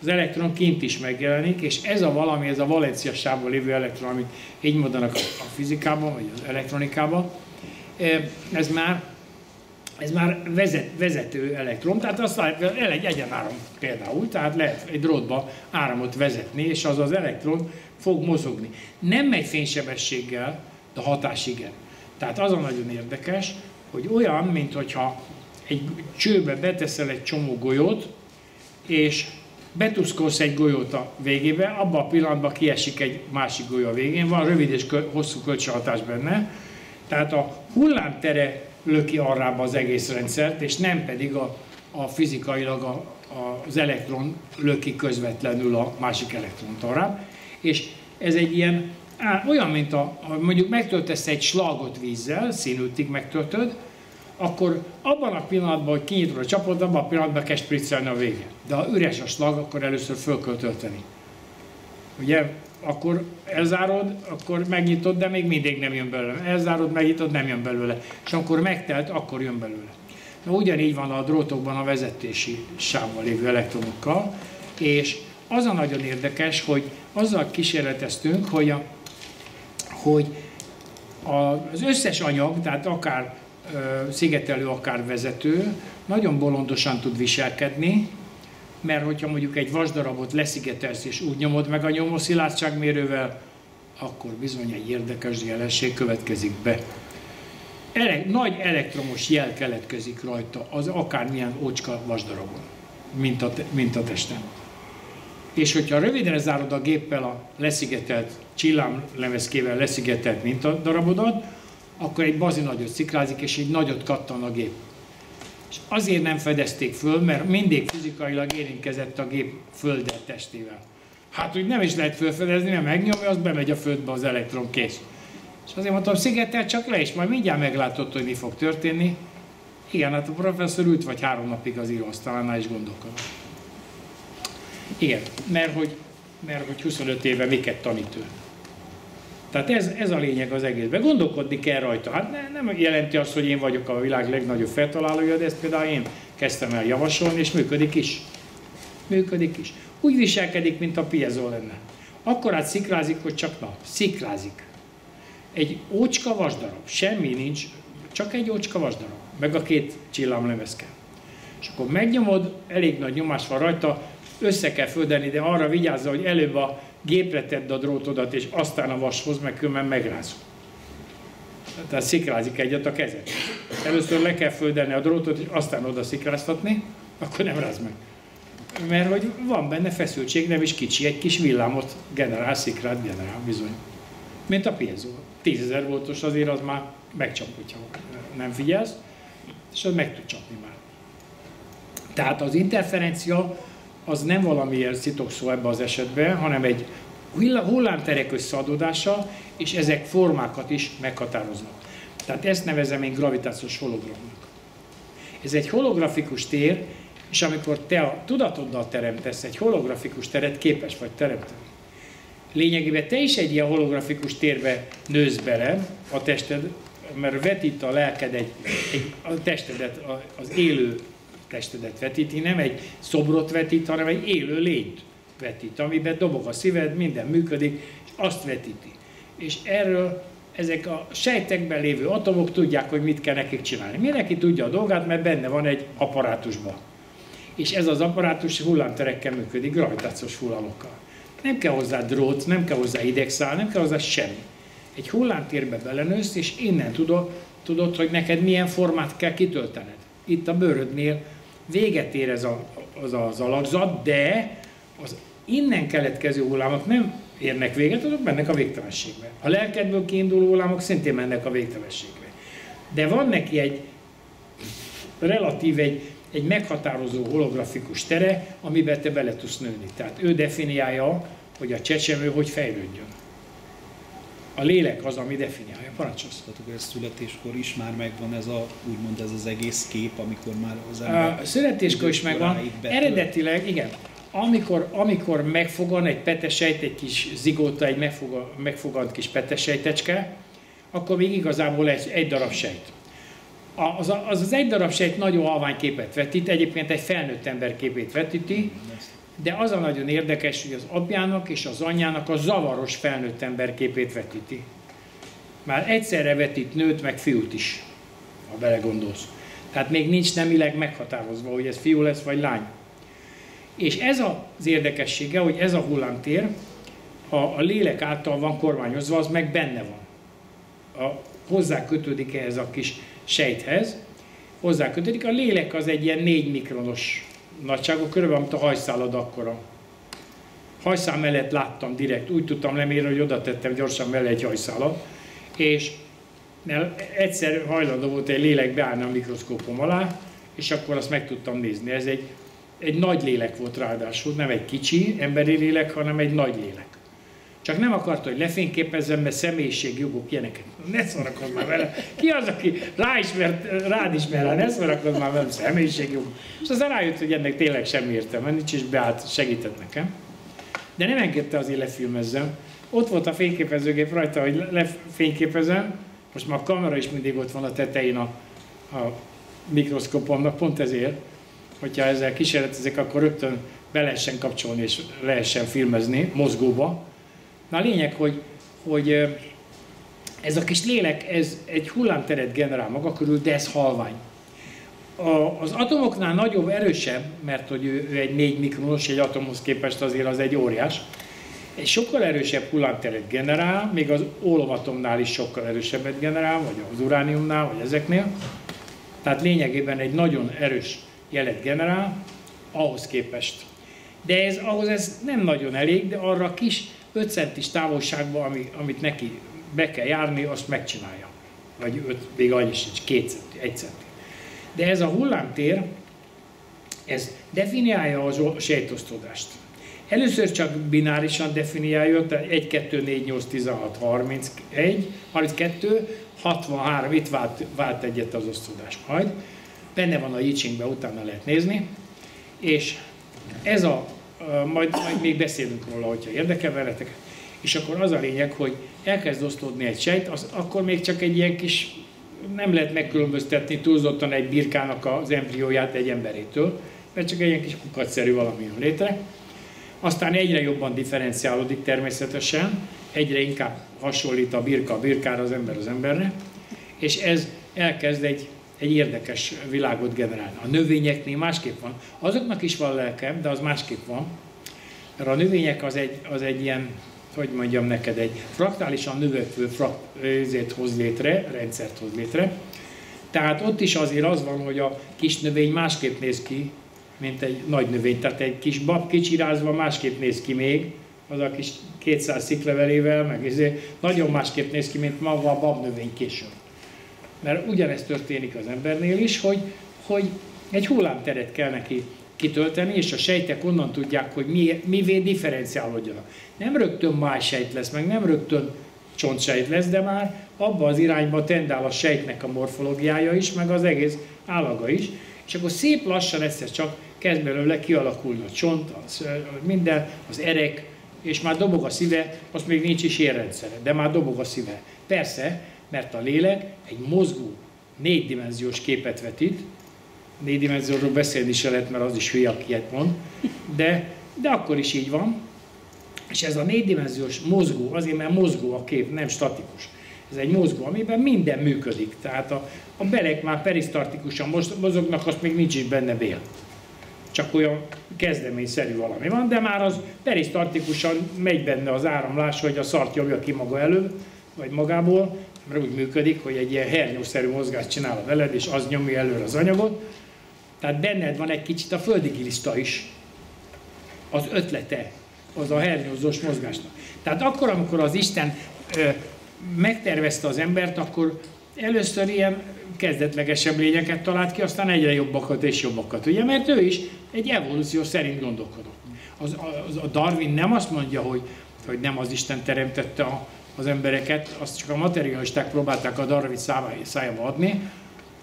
Az elektron kint is megjelenik, és ez a valami, ez a valencia sávban lévő elektron, amit így mondanak a fizikában, vagy az elektronikában, eh, ez már ez már vezet, vezető elektron, tehát azt el egy egyenáram például, tehát lehet egy drótba áramot vezetni, és az az elektron fog mozogni. Nem megy fénysebességgel, de hatás igen. Tehát az a nagyon érdekes, hogy olyan, mint hogyha egy csőbe beteszel egy csomó golyót, és betuszkolsz egy golyót a végébe, abban a pillanatban kiesik egy másik golyó a végén, van rövid és hosszú kölcsönhatás benne, tehát a hullámtere löki arrába az egész rendszert, és nem pedig a, a fizikailag a, a, az elektron löki közvetlenül a másik elektront arra. És ez egy ilyen, á, olyan, mint a, a mondjuk megtöltesz egy slagot vízzel, színültig megtöltöd, akkor abban a pillanatban, hogy kinyitod a csapot, abban a pillanatban kell spriccelni a vége. De ha üres a slag, akkor először föl kell tölteni. Ugye akkor elzárod, akkor megnyitod, de még mindig nem jön belőle. Elzárod, megnyitod, nem jön belőle. És akkor megtelt, akkor jön belőle. Na, ugyanígy van a drótokban a vezetési sávban lévő elektronokkal, és az a nagyon érdekes, hogy azzal kísérleteztünk, hogy, a, hogy az összes anyag, tehát akár szigetelő, akár vezető, nagyon bolondosan tud viselkedni, mert hogyha mondjuk egy vasdarabot leszigetelsz és úgy nyomod meg a nyomószilárdságmérővel, akkor bizony egy érdekes jelenség következik be. Ele- nagy elektromos jel keletkezik rajta az akármilyen ócska vasdarabon, mint a, mint a testen. És hogyha röviden zárod a géppel a leszigetelt, csillámlemezkével leszigetelt mintadarabodat, akkor egy bazi nagyot sziklázik, és egy nagyot kattan a gép és azért nem fedezték föl, mert mindig fizikailag érintkezett a gép földet testével. Hát úgy nem is lehet fölfedezni, mert megnyomja, az bemegy a földbe az elektron kész. És azért mondtam, szigetel csak le, és majd mindjárt meglátod, hogy mi fog történni. Igen, hát a professzor ült vagy három napig az íróasztalánál is gondolkodott. Igen, mert hogy, mert hogy 25 éve miket tanít ő. Tehát ez, ez a lényeg az egészben. Gondolkodni kell rajta. Hát ne, nem jelenti azt, hogy én vagyok a világ legnagyobb feltalálója, de ezt például én kezdtem el javasolni, és működik is. Működik is. Úgy viselkedik, mint a piezo lenne. Akkor át sziklázik, hogy csak na, sziklázik. Egy ócska vasdarab, semmi nincs, csak egy ócska vasdarab, meg a két csillámlemezke. És akkor megnyomod, elég nagy nyomás van rajta, össze kell földelni, de arra vigyázza, hogy előbb a gépre tedd a drótodat, és aztán a vashoz, meg különben megrázol. Tehát szikrázik egyet a kezed. Először le kell földelni a drótot, és aztán oda szikráztatni, akkor nem ráz meg. Mert hogy van benne feszültség, nem is kicsi, egy kis villámot generál, szikrát generál, bizony. Mint a piezo. 10.000 voltos azért az már megcsap, hogyha nem figyelsz, és az meg tud csapni már. Tehát az interferencia az nem valamilyen szitokszó ebbe az esetben, hanem egy hullámterek összeadódása, és ezek formákat is meghatároznak. Tehát ezt nevezem én gravitációs hologramnak. Ez egy holografikus tér, és amikor te a tudatoddal teremtesz egy holografikus teret, képes vagy teremteni. Lényegében te is egy ilyen holografikus térbe nősz bele a tested, mert vetít a lelked egy, egy a testedet, az élő testedet vetíti, nem egy szobrot vetít, hanem egy élő lényt vetít, amiben dobog a szíved, minden működik, és azt vetíti. És erről ezek a sejtekben lévő atomok tudják, hogy mit kell nekik csinálni. Mindenki tudja a dolgát, mert benne van egy apparátusban. És ez az apparátus hullámterekkel működik, gravitációs hullámokkal. Nem kell hozzá drót, nem kell hozzá idegszál, nem kell hozzá semmi. Egy hullámtérbe belenősz, és innen tudod, tudod, hogy neked milyen formát kell kitöltened. Itt a bőrödnél véget ér ez a, az az alakzat, de az innen keletkező hullámok nem érnek véget, azok mennek a végtelenségbe. A lelkedből kiinduló hullámok szintén mennek a végtelenségbe. De van neki egy relatív egy, egy meghatározó holografikus tere, amiben te bele tudsz nőni. Tehát ő definiálja, hogy a csecsemő hogy fejlődjön. A lélek az, ami definiálja. Parancsolsz. Tehát akkor ez születéskor is már megvan ez a, úgymond ez az egész kép, amikor már az ember... A születéskor is megvan. Eredetileg, igen, amikor, amikor megfogan egy petesejt, egy kis zigóta, egy megfogad, megfogant kis petesejtecske, akkor még igazából egy, egy darab sejt. Az, az az egy darab sejt nagyon halvány képet vetít, egyébként egy felnőtt ember képét vetíti, de az a nagyon érdekes, hogy az apjának és az anyjának a zavaros felnőtt ember képét vetíti. Már egyszerre vetít nőt, meg fiút is, ha belegondolsz. Tehát még nincs nemileg meghatározva, hogy ez fiú lesz vagy lány. És ez az érdekessége, hogy ez a hullámtér, ha a lélek által van kormányozva, az meg benne van. A, hozzá kötődik ehhez a kis sejthez, hozzá kötődik. A lélek az egy ilyen 4 mikronos nagyságú, körülbelül, mint a hajszálad akkora. Hajszál mellett láttam direkt, úgy tudtam lemérni, hogy oda tettem gyorsan mellé egy hajszálat, és egyszer hajlandó volt egy lélek beállni a mikroszkópom alá, és akkor azt meg tudtam nézni. Ez egy, egy nagy lélek volt ráadásul, nem egy kicsi emberi lélek, hanem egy nagy lélek. Csak nem akarta, hogy lefényképezzem, mert személyiségjogok ilyeneket. Ne szórakozz már vele. Ki az, aki ráismert, rád ismer, ne szórakozz már velem, személyiségjog. És aztán rájött, hogy ennek tényleg semmi értelme nincs, és beállt, segített nekem. De nem engedte azért lefilmezzem. Ott volt a fényképezőgép rajta, hogy lefényképezem, most már a kamera is mindig ott van a tetején a, a mikroszkopomnak, pont ezért, hogyha ezzel kísérletezek, akkor rögtön be lehessen kapcsolni és lehessen filmezni mozgóba. Na a lényeg, hogy, hogy ez a kis lélek, ez egy hullámteret generál maga körül, de ez halvány. A, az atomoknál nagyobb, erősebb, mert hogy ő, ő egy 4 mikronos, egy atomhoz képest azért az egy óriás, egy sokkal erősebb hullámteret generál, még az ólomatomnál is sokkal erősebbet generál, vagy az urániumnál, vagy ezeknél. Tehát lényegében egy nagyon erős jelet generál, ahhoz képest. De ez, ahhoz ez nem nagyon elég, de arra kis 5 centis távolságban, ami, amit neki be kell járni, azt megcsinálja. Vagy 5, még annyi sincs, 2 centi, 1 centi. De ez a hullámtér, ez definiálja a sejtosztódást. Először csak binárisan definiálja, tehát 1, 2, 4, 8, 16, 31, 32, 63, itt vált, vált egyet az osztódás majd. Benne van a Yichingben, utána lehet nézni. És ez a, majd, majd még beszélünk róla, hogyha érdekel veletek. És akkor az a lényeg, hogy elkezd osztódni egy sejt, az, akkor még csak egy ilyen kis, nem lehet megkülönböztetni túlzottan egy birkának az embrióját egy emberétől, mert csak egy ilyen kis kukacszerű valami jön létre aztán egyre jobban differenciálódik természetesen, egyre inkább hasonlít a birka a birkára, az ember az emberre, és ez elkezd egy, egy érdekes világot generálni. A növényeknél másképp van. Azoknak is van lelkem, de az másképp van. Mert a növények az egy, az egy ilyen, hogy mondjam neked, egy fraktálisan növekvő frak, hoz létre, rendszert hoz létre. Tehát ott is azért az van, hogy a kis növény másképp néz ki, mint egy nagy növény. Tehát egy kis bab kicsirázva másképp néz ki még, az a kis 200 sziklevelével, meg ezért nagyon másképp néz ki, mint maga a babnövény később. Mert ugyanezt történik az embernél is, hogy, hogy egy hullámteret kell neki kitölteni, és a sejtek onnan tudják, hogy mi, mivé differenciálódjanak. Nem rögtön májsejt lesz, meg nem rögtön csontsejt lesz, de már abba az irányba tendál a sejtnek a morfológiája is, meg az egész állaga is, és akkor szép lassan egyszer csak kezd belőle kialakulni a csont, az, minden, az erek, és már dobog a szíve, most még nincs is érrendszere, de már dobog a szíve. Persze, mert a lélek egy mozgó, négydimenziós képet vetít, négydimenzióról beszélni se lehet, mert az is hülye, aki ilyet mond, de, de akkor is így van. És ez a négydimenziós mozgó, azért mert mozgó a kép, nem statikus. Ez egy mozgó, amiben minden működik. Tehát a, a belek már perisztartikusan mozognak, azt még nincs is benne bél. Csak olyan kezdeményszerű valami van, de már az perisztartikusan megy benne az áramlás, hogy a szart jobbja ki maga elő, vagy magából, mert úgy működik, hogy egy ilyen hernyószerű mozgást csinál a veled, és az nyomja előre az anyagot. Tehát benned van egy kicsit a földi giliszta is, az ötlete, az a hernyózós mozgásnak. Tehát akkor, amikor az Isten ö, megtervezte az embert, akkor először ilyen kezdetlegesebb lényeket talált ki, aztán egyre jobbakat és jobbakat. Ugye, mert ő is egy evolúció szerint gondolkodott. Az, az, a Darwin nem azt mondja, hogy, hogy nem az Isten teremtette a, az embereket, azt csak a materialisták próbálták a Darwin szájába adni,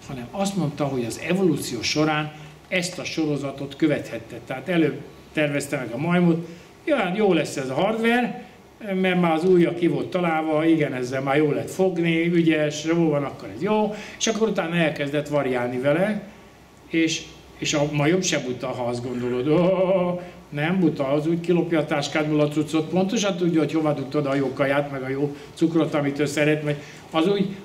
hanem azt mondta, hogy az evolúció során ezt a sorozatot követhette. Tehát előbb tervezte meg a majmot, ja, jó lesz ez a hardware, mert már az újja ki volt találva, igen, ezzel már jó lehet fogni, ügyes, jó van, akkor ez jó, és akkor utána elkezdett variálni vele, és, és a majom sem buta, ha azt gondolod, oh, nem buta, az úgy kilopja a táskádból a cuccot, pontosan tudja, hogy hova dugtad a jó kaját, meg a jó cukrot, amit ő szeret, meg az úgy,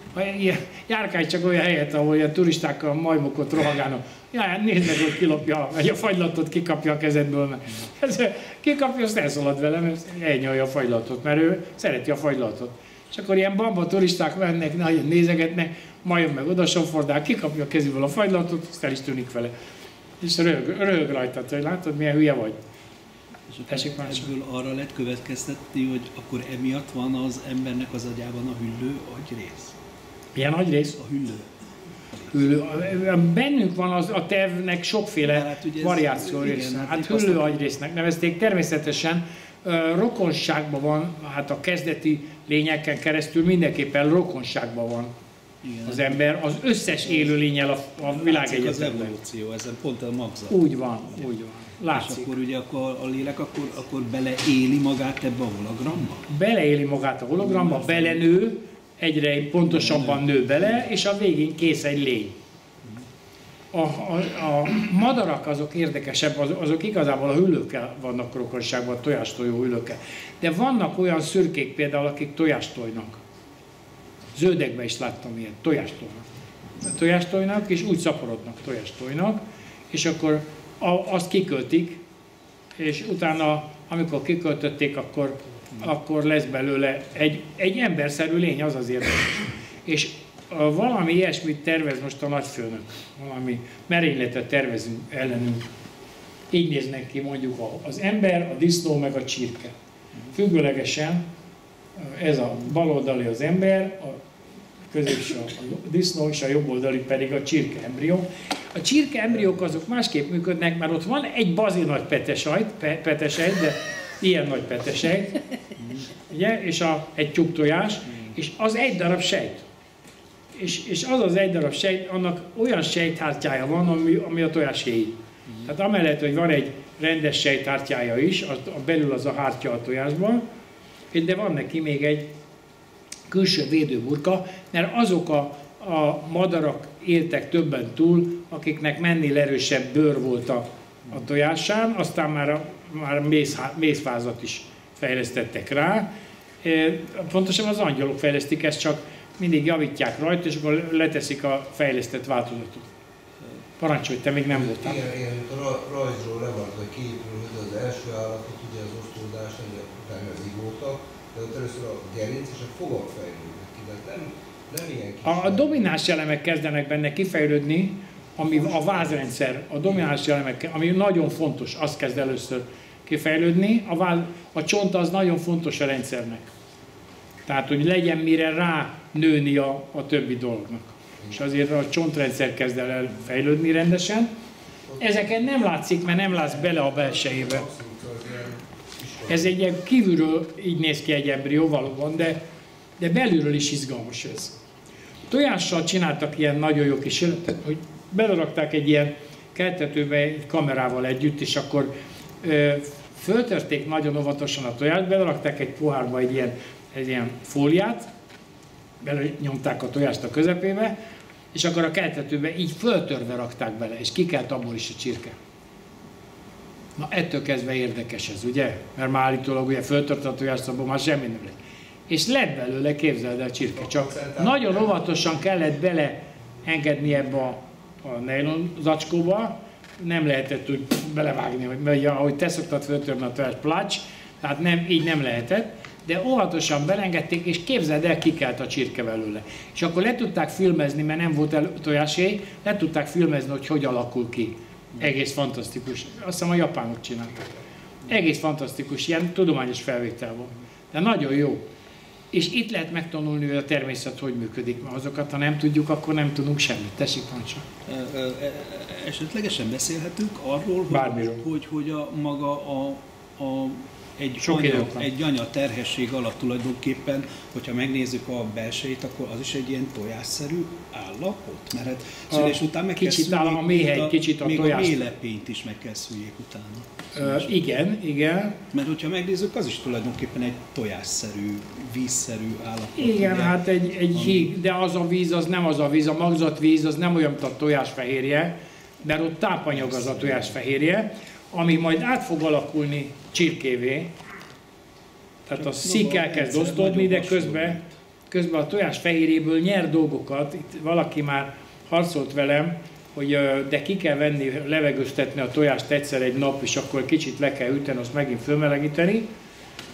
járkálj csak olyan helyet, ahol ilyen turistákkal majmokot rohagálnak. Ja, hát nézd meg, hogy kilopja, vagy a fagylatot kikapja a kezedből, mert ez, kikapja, azt elszalad vele, mert elnyalja a fagylatot, mert ő szereti a fagylatot. És akkor ilyen bamba turisták mennek, nagyon nézegetnek, majom meg oda sofordál, kikapja a kezéből a fagylatot, azt el is tűnik vele. És röhög, röhög rajta, hogy látod, milyen hülye vagy. És Tessék ebből arra lehet következtetni, hogy akkor emiatt van az embernek az agyában a hüllő agyrész. Milyen agyrész? A hüllő. Hüllő. Bennünk van az, a tervnek sokféle hát variáció része. Hát hüllő agyrésznek nevezték. Természetesen rokonságban van, hát a kezdeti lényeken keresztül mindenképpen rokonságban van igen. az ember az összes élőlényel a, a világegyetemben. az evolúció, ezen pont a magzat. Úgy van, úgy van. Látszik. És akkor ugye akkor a lélek akkor, akkor beleéli magát ebbe a hologramba? Beleéli magát a hologramba, belenő, egyre pontosabban nő bele, és a végén kész egy lény. A, a, a madarak azok érdekesebb, az, azok igazából a hüllőkkel vannak rokonságban, a tojástojó hüllőkkel. De vannak olyan szürkék például, akik tojástojnak. Zöldekben is láttam ilyet, tojástolnak. Tojástolnak, és úgy szaporodnak, tojástolnak, és akkor a, azt kiköltik, és utána, amikor kiköltötték, akkor, akkor lesz belőle egy, egy emberszerű lény, az az érdekes. És a, valami ilyesmit tervez most a nagyfőnök, valami merényletet tervezünk ellenünk. Így néznek ki mondjuk az ember, a disznó meg a csirke. Függőlegesen ez a baloldali az ember, a középső a disznó, és a jobb oldali pedig a csirke embrió. A csirke embriók azok másképp működnek, mert ott van egy bazi nagy petesajt, pe, petesejt, de ilyen nagy petesejt, ugye, és a, egy tyúk tojás, és az egy darab sejt. És, és az az egy darab sejt, annak olyan sejthártyája van, ami, ami a tojáshéj. Tehát amellett, hogy van egy rendes sejthártyája is, az, a belül az a hártya a tojásban, de van neki még egy külső védőburka, mert azok a, a madarak éltek többen túl, akiknek mennél erősebb bőr volt a, a tojásán, aztán már, a, már mész, mészfázat is fejlesztettek rá. Pontosan az angyalok fejlesztik ezt, csak mindig javítják rajta, és akkor leteszik a fejlesztett változatot. Parancsolj, te még nem voltál. Igen, igen, a rajzról le van, hogy az első állapot, ugye az osztódás, utána az igóta, ott először a gerinc és a fogak fejlődnek ki, de nem, nem ilyen kis a, a domináns elemek kezdenek benne kifejlődni, ami a vázrendszer, a domináns elemek, ami nagyon fontos, az kezd először kifejlődni. A, váz, a csont az nagyon fontos a rendszernek. Tehát, hogy legyen mire rá nőni a, a többi dolognak. És azért a csontrendszer kezd el fejlődni rendesen. Ezeken nem látszik, mert nem látsz bele a belsejébe. Ez egy ilyen kívülről így néz ki egy embrió valóban, de, de belülről is izgalmas ez. Tojással csináltak ilyen nagyon jó kísérletet, hogy belerakták egy ilyen keltetőbe egy kamerával együtt, és akkor ö, föltörték nagyon óvatosan a tojást, belerakták egy pohárba egy ilyen, egy ilyen fóliát, belenyomták a tojást a közepébe, és akkor a keltetőbe így föltörve rakták bele, és kikelt abból is a csirke. Na ettől kezdve érdekes ez, ugye? Mert már állítólag ugye föltört a tojást, abból már semmi nem lett. És lett belőle, képzeld el csirke, csak nagyon óvatosan kellett bele engedni ebbe a, a nylon zacskóba, nem lehetett úgy belevágni, hogy, mert ahogy te szoktad föltörni a tojást, plács, tehát nem, így nem lehetett, de óvatosan belengedték, és képzeld el, kikelt a csirke belőle. És akkor le tudták filmezni, mert nem volt el tojásé, le tudták filmezni, hogy hogy alakul ki. Egész fantasztikus. Azt hiszem a japánok csinálták. Egész fantasztikus, ilyen tudományos felvétel volt. De nagyon jó. És itt lehet megtanulni, hogy a természet hogy működik, mert azokat, ha nem tudjuk, akkor nem tudunk semmit. Tessék, Pancsa. Ö, ö, e- Esetlegesen beszélhetünk arról, hogy, Bármiről. hogy, hogy a maga a, a egy, Sok anya, egy anya terhesség alatt tulajdonképpen, hogyha megnézzük a belsejét, akkor az is egy ilyen tojásszerű állapot? Mert hát szülés után meg kicsit kell áll a szüljék, méhely, mint kicsit a még tojás. a mélepényt is meg kell szüljék utána. Ö, igen, igen. Mert hogyha megnézzük, az is tulajdonképpen egy tojásszerű, vízszerű állapot. Igen, ugye? hát egy, egy Ami- híg, de az a víz, az nem az a víz, a magzatvíz az nem olyan, mint a tojásfehérje, mert ott tápanyag az a tojásfehérje, ami majd át fog alakulni csirkévé, tehát a szik elkezd osztódni, de közben, közben a tojás fehérjéből nyer dolgokat. Itt valaki már harcolt velem, hogy de ki kell venni, levegőztetni a tojást egyszer egy nap, és akkor kicsit le kell üteni, azt megint fölmelegíteni,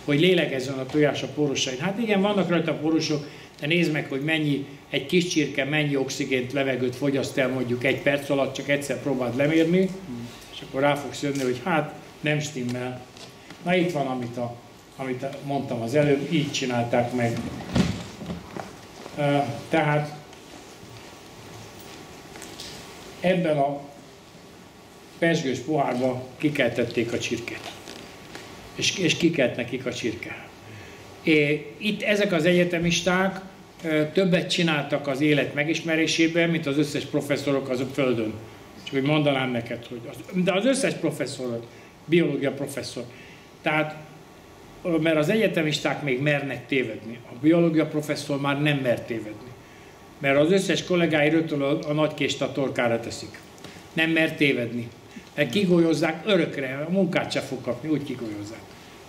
hogy lélegezzen a tojás a porosain. Hát igen, vannak rajta porosok, de nézd meg, hogy mennyi, egy kis csirke mennyi oxigént, levegőt fogyaszt el mondjuk egy perc alatt, csak egyszer próbáld lemérni, és akkor rá fogsz jönni, hogy hát nem stimmel. Na itt van, amit, a, amit mondtam az előbb, így csinálták meg. Tehát ebben a pesgős pohárba kikeltették a csirkét. És, és kikelt nekik a csirke. É, itt ezek az egyetemisták többet csináltak az élet megismerésében, mint az összes professzorok az a Földön. Hogy mondanám neked, hogy az, de az összes professzor, biológia professzor. Tehát, mert az egyetemisták még mernek tévedni. A biológia professzor már nem mer tévedni. Mert az összes kollégái rögtön a, a nagy a torkára teszik. Nem mer tévedni. Mert kigolyozzák örökre, a munkát se fog kapni, úgy kigolyozzák.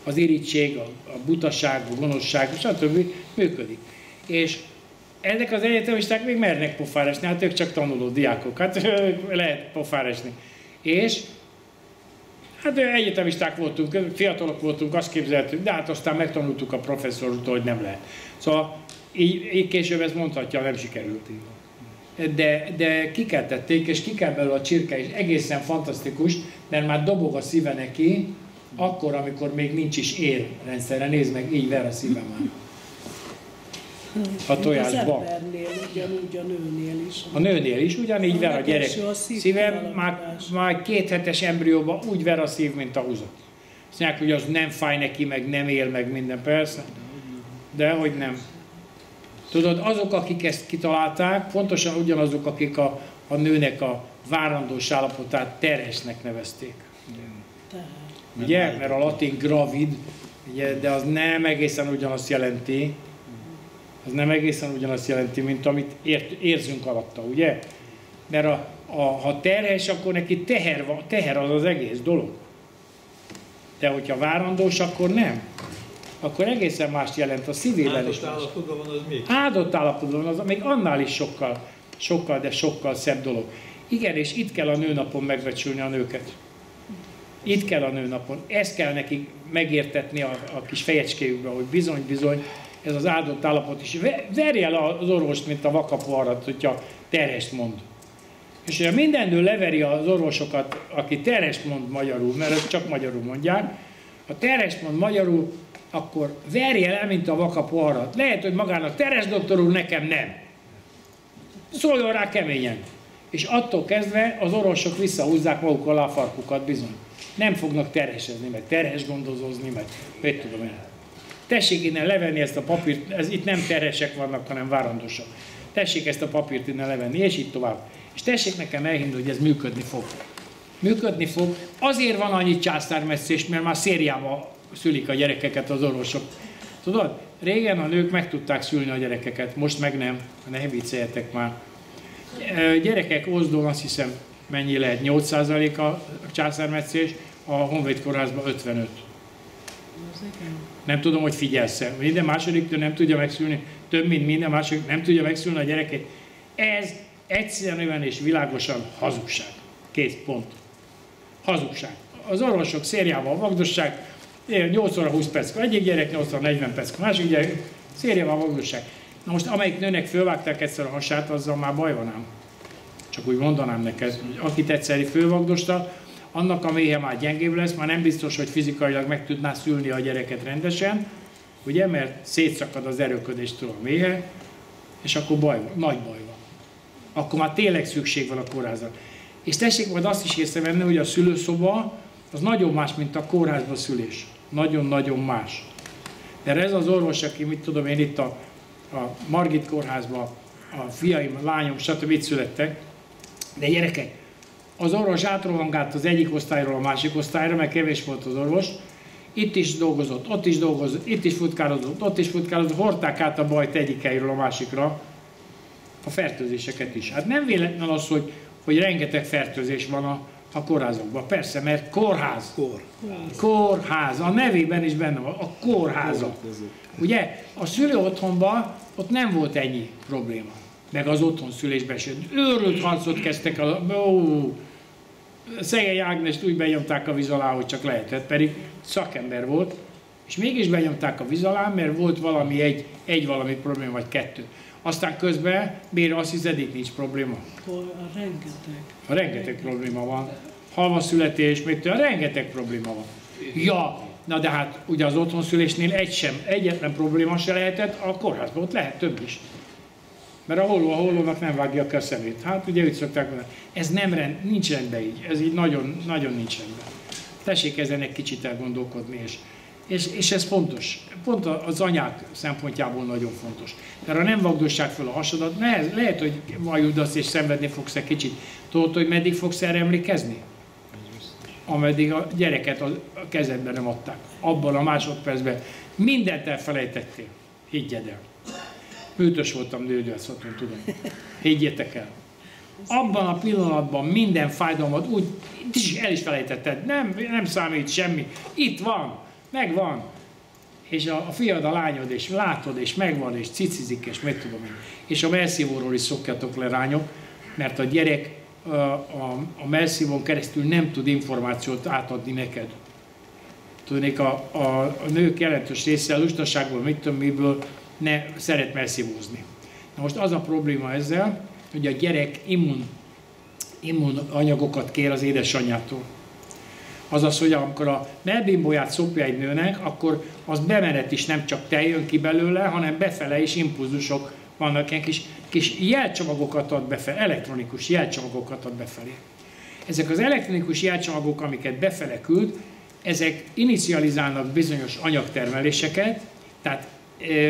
Az irítség, a, a butaság, a gonoszság, stb. működik. És ezek az egyetemisták még mernek pofára hát ők csak tanuló diákok, hát lehet pofára. És hát egyetemisták voltunk, fiatalok voltunk, azt képzeltük, de hát aztán megtanultuk a professzorútól, hogy nem lehet. Szóval így, így később ezt mondhatja, nem sikerült. De, de kikeltették, és ki belőle a csirke, és egészen fantasztikus, mert már dobog a szíve neki, akkor, amikor még nincs is érrendszere. Nézd meg, így ver a szíve már. A tojásba. Az embernél, ugyanúgy a nőnél is. A nőnél is ugyanígy A ver a gyerek. a szív Szíve már, már két hetes embrióban úgy ver a szív, mint a húzat. Azt mondják, hogy az nem fáj neki, meg nem él, meg minden, persze. De hogy nem. Tudod, azok, akik ezt kitalálták, pontosan ugyanazok, akik a, a nőnek a várandós állapotát teresnek nevezték. Tehát. Ugye? Mert a latin gravid, ugye, de az nem egészen ugyanazt jelenti, az nem egészen ugyanazt jelenti, mint amit ért, érzünk alatta, ugye? Mert a, a, ha terhes, akkor neki teher, van, teher az az egész dolog. De hogyha várandós, akkor nem. Akkor egészen mást jelent a szívében is. Áldott állapotban van az még. Áldott állapotban az még annál is sokkal, sokkal, de sokkal szebb dolog. Igen, és itt kell a nőnapon megbecsülni a nőket. Itt kell a nőnapon. Ezt kell nekik megértetni a, a kis fejecskéjükbe, hogy bizony, bizony, ez az áldott állapot is. Ve- Verje el az orvost, mint a vakapoharat, hogyha terhest mond. És hogyha minden nő leveri az orvosokat, aki terhest mond magyarul, mert ezt csak magyarul mondják, ha terhest mond magyarul, akkor verje el, mint a vakapoharat. Lehet, hogy magának teres doktor úr, nekem nem. Szóljon rá keményen. És attól kezdve az orvosok visszahúzzák maguk alá a farkukat bizony. Nem fognak terhesezni, meg terhes gondozozni, meg mit tudom én. Tessék innen levenni ezt a papírt, ez itt nem terhesek vannak, hanem várandósak. Tessék ezt a papírt innen levenni, és így tovább. És tessék nekem elhinni, hogy ez működni fog. Működni fog. Azért van annyi császármesszés, mert már szériában szülik a gyerekeket az orvosok. Tudod, régen a nők meg tudták szülni a gyerekeket, most meg nem. Ne vicceljetek már. Gyerekek Ozdon azt hiszem, mennyi lehet? 8% a császármetszés, a Honvéd kórházban 55. Nem tudom, hogy figyelsz-e. Minden második nem tudja megszülni, több mint minden második nem tudja megszülni a gyerekét. Ez egyszerűen és világosan hazugság. Kész pont. Hazugság. Az orvosok szériával vagdosság, 8 óra 20 perc, egyik gyerek 8 óra 40 perc, másik gyerek szériával vagdosság. Na most amelyik nőnek fölvágták egyszer a hasát, azzal már baj van ám. Csak úgy mondanám neked, hogy akit egyszerű fölvagdosta, annak a méhe már gyengébb lesz, már nem biztos, hogy fizikailag meg tudná szülni a gyereket rendesen, ugye, mert szétszakad az erőködéstől a méhe, és akkor baj van, nagy baj van. Akkor már tényleg szükség van a kórházra. És tessék majd azt is észrevenni, hogy a szülőszoba az nagyon más, mint a kórházba szülés. Nagyon-nagyon más. De ez az orvos, aki, mit tudom én, itt a, a Margit kórházban a fiaim, a lányom, stb. itt születtek, de gyerekek, az orvos átrohangált az egyik osztályról a másik osztályra, mert kevés volt az orvos, itt is dolgozott, ott is dolgozott, itt is futkározott, ott is futkározott, hordták át a bajt egyik helyről a másikra, a fertőzéseket is. Hát nem véletlen az, hogy, hogy rengeteg fertőzés van a, a kórházakban. Persze, mert kórház. Kor. Kórház. A nevében is benne van. A kórháza. Ugye? A szülő otthonban ott nem volt ennyi probléma. Meg az otthon szülésben sem. Őrült harcot kezdtek a... Ó, Szegény Ágnest úgy benyomták a víz alá, hogy csak lehetett, pedig szakember volt, és mégis benyomták a víz alá, mert volt valami egy, egy valami probléma, vagy kettő. Aztán közben miért azt hiszed, itt nincs probléma? Rengeteg. A rengeteg probléma van. Halva születés, még több, rengeteg probléma van. Ja, na de hát ugye az otthonszülésnél egy sem, egyetlen probléma se lehetett, a kórházban ott lehet több is. Mert a holló a hollónak nem vágja ki a szemét. Hát ugye úgy szokták mondani. Ez nem rend, nincs rendben így. Ez így nagyon, nagyon nincs rendben. Tessék ezen egy kicsit elgondolkodni, és, és, és ez fontos. Pont az anyák szempontjából nagyon fontos. Mert ha nem vagdossák fel a hasadat, nehez, lehet, hogy vajudasz és szenvedni fogsz egy kicsit. Tudod, hogy meddig fogsz erre emlékezni? Ameddig a gyereket a kezedben nem adták. Abban a másodpercben mindent elfelejtettél. Higgyed el. Műtös voltam nőgyógyászaton, tudom. Higgyétek el. Abban a pillanatban minden fájdalmat úgy el is felejtetted. Nem, nem számít semmi. Itt van, megvan. És a, a fiad, a lányod, és látod, és megvan, és cicizik, és meg tudom én. És a melszívóról is szokjatok le rányok, mert a gyerek a, a, a melszívón keresztül nem tud információt átadni neked. Tudnék, a, a, a nők jelentős része a lustaságból, mit tudom miből, ne szeret melszívózni. Na most az a probléma ezzel, hogy a gyerek immun, immun anyagokat kér az édesanyjától. Azaz, hogy amikor a melbimbóját szopja egy nőnek, akkor az bemenet is nem csak tej jön ki belőle, hanem befele is impulzusok vannak, ilyen kis, kis jelcsomagokat ad befelé, elektronikus jelcsomagokat ad befelé. Ezek az elektronikus jelcsomagok, amiket befele küld, ezek inicializálnak bizonyos anyagtermeléseket, tehát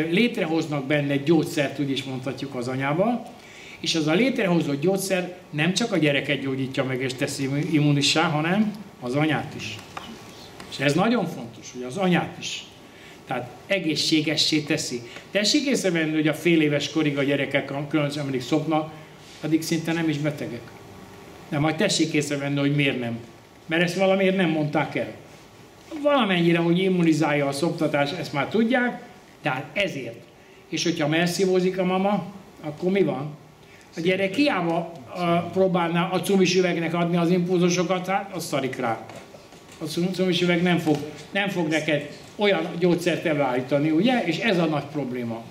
létrehoznak benne gyógyszert, úgy is mondhatjuk az anyával, és az a létrehozott gyógyszer nem csak a gyereket gyógyítja meg és teszi immunissá, hanem az anyát is. És ez nagyon fontos, hogy az anyát is. Tehát egészségessé teszi. Tessék észrevenni, hogy a fél éves korig a gyerekek, különösen amíg szopnak, addig szinte nem is betegek. De majd tessék észrevenni, hogy miért nem. Mert ezt valamiért nem mondták el. Valamennyire, hogy immunizálja a szoptatás, ezt már tudják, tehát ezért. És hogyha melszívózik a mama, akkor mi van? A gyerek hiába próbálná a cumis üvegnek adni az impulzusokat, hát az szarik rá. A cumis üveg nem fog, nem fog neked olyan gyógyszert előállítani, ugye? És ez a nagy probléma.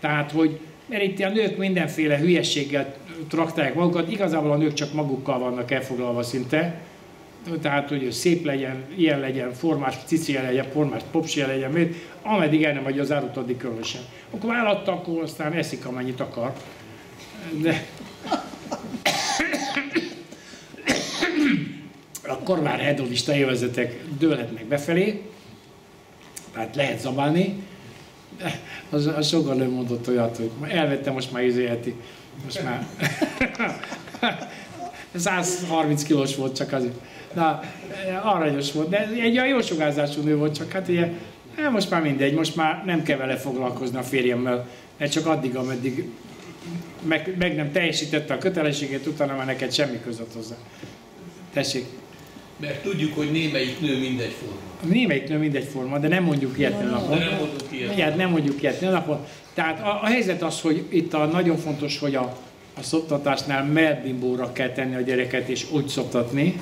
Tehát, hogy mert itt a nők mindenféle hülyességgel traktálják magukat, igazából a nők csak magukkal vannak elfoglalva szinte, tehát, hogy szép legyen, ilyen legyen, formás cicia legyen, formás popsia legyen, mert ameddig el nem adja az árut, addig különösen. Akkor eladta, akkor aztán eszik, amennyit akar. De... akkor már hedonista élvezetek dőlhetnek befelé, tehát lehet zabálni. Az, az sokan nem mondott olyat, hogy elvettem, most már izélheti. Most már 130 kilós volt csak azért. Na, aranyos volt, de egy olyan jó sugázású nő volt, csak hát ugye, hát most már mindegy, most már nem kell vele foglalkozni a férjemmel, mert csak addig, ameddig meg, meg nem teljesítette a kötelességét, utána már neked semmi között hozzá. Tessék. Mert tudjuk, hogy némelyik nő mindegyforma. Némelyik nő mindegyforma, de nem mondjuk ilyet ja, napon. De nem mondjuk ilyet. Igen, nem mondjuk ilyet napon. Tehát a, a helyzet az, hogy itt a, nagyon fontos, hogy a, a szoptatásnál melbimbóra kell tenni a gyereket és úgy szoptatni,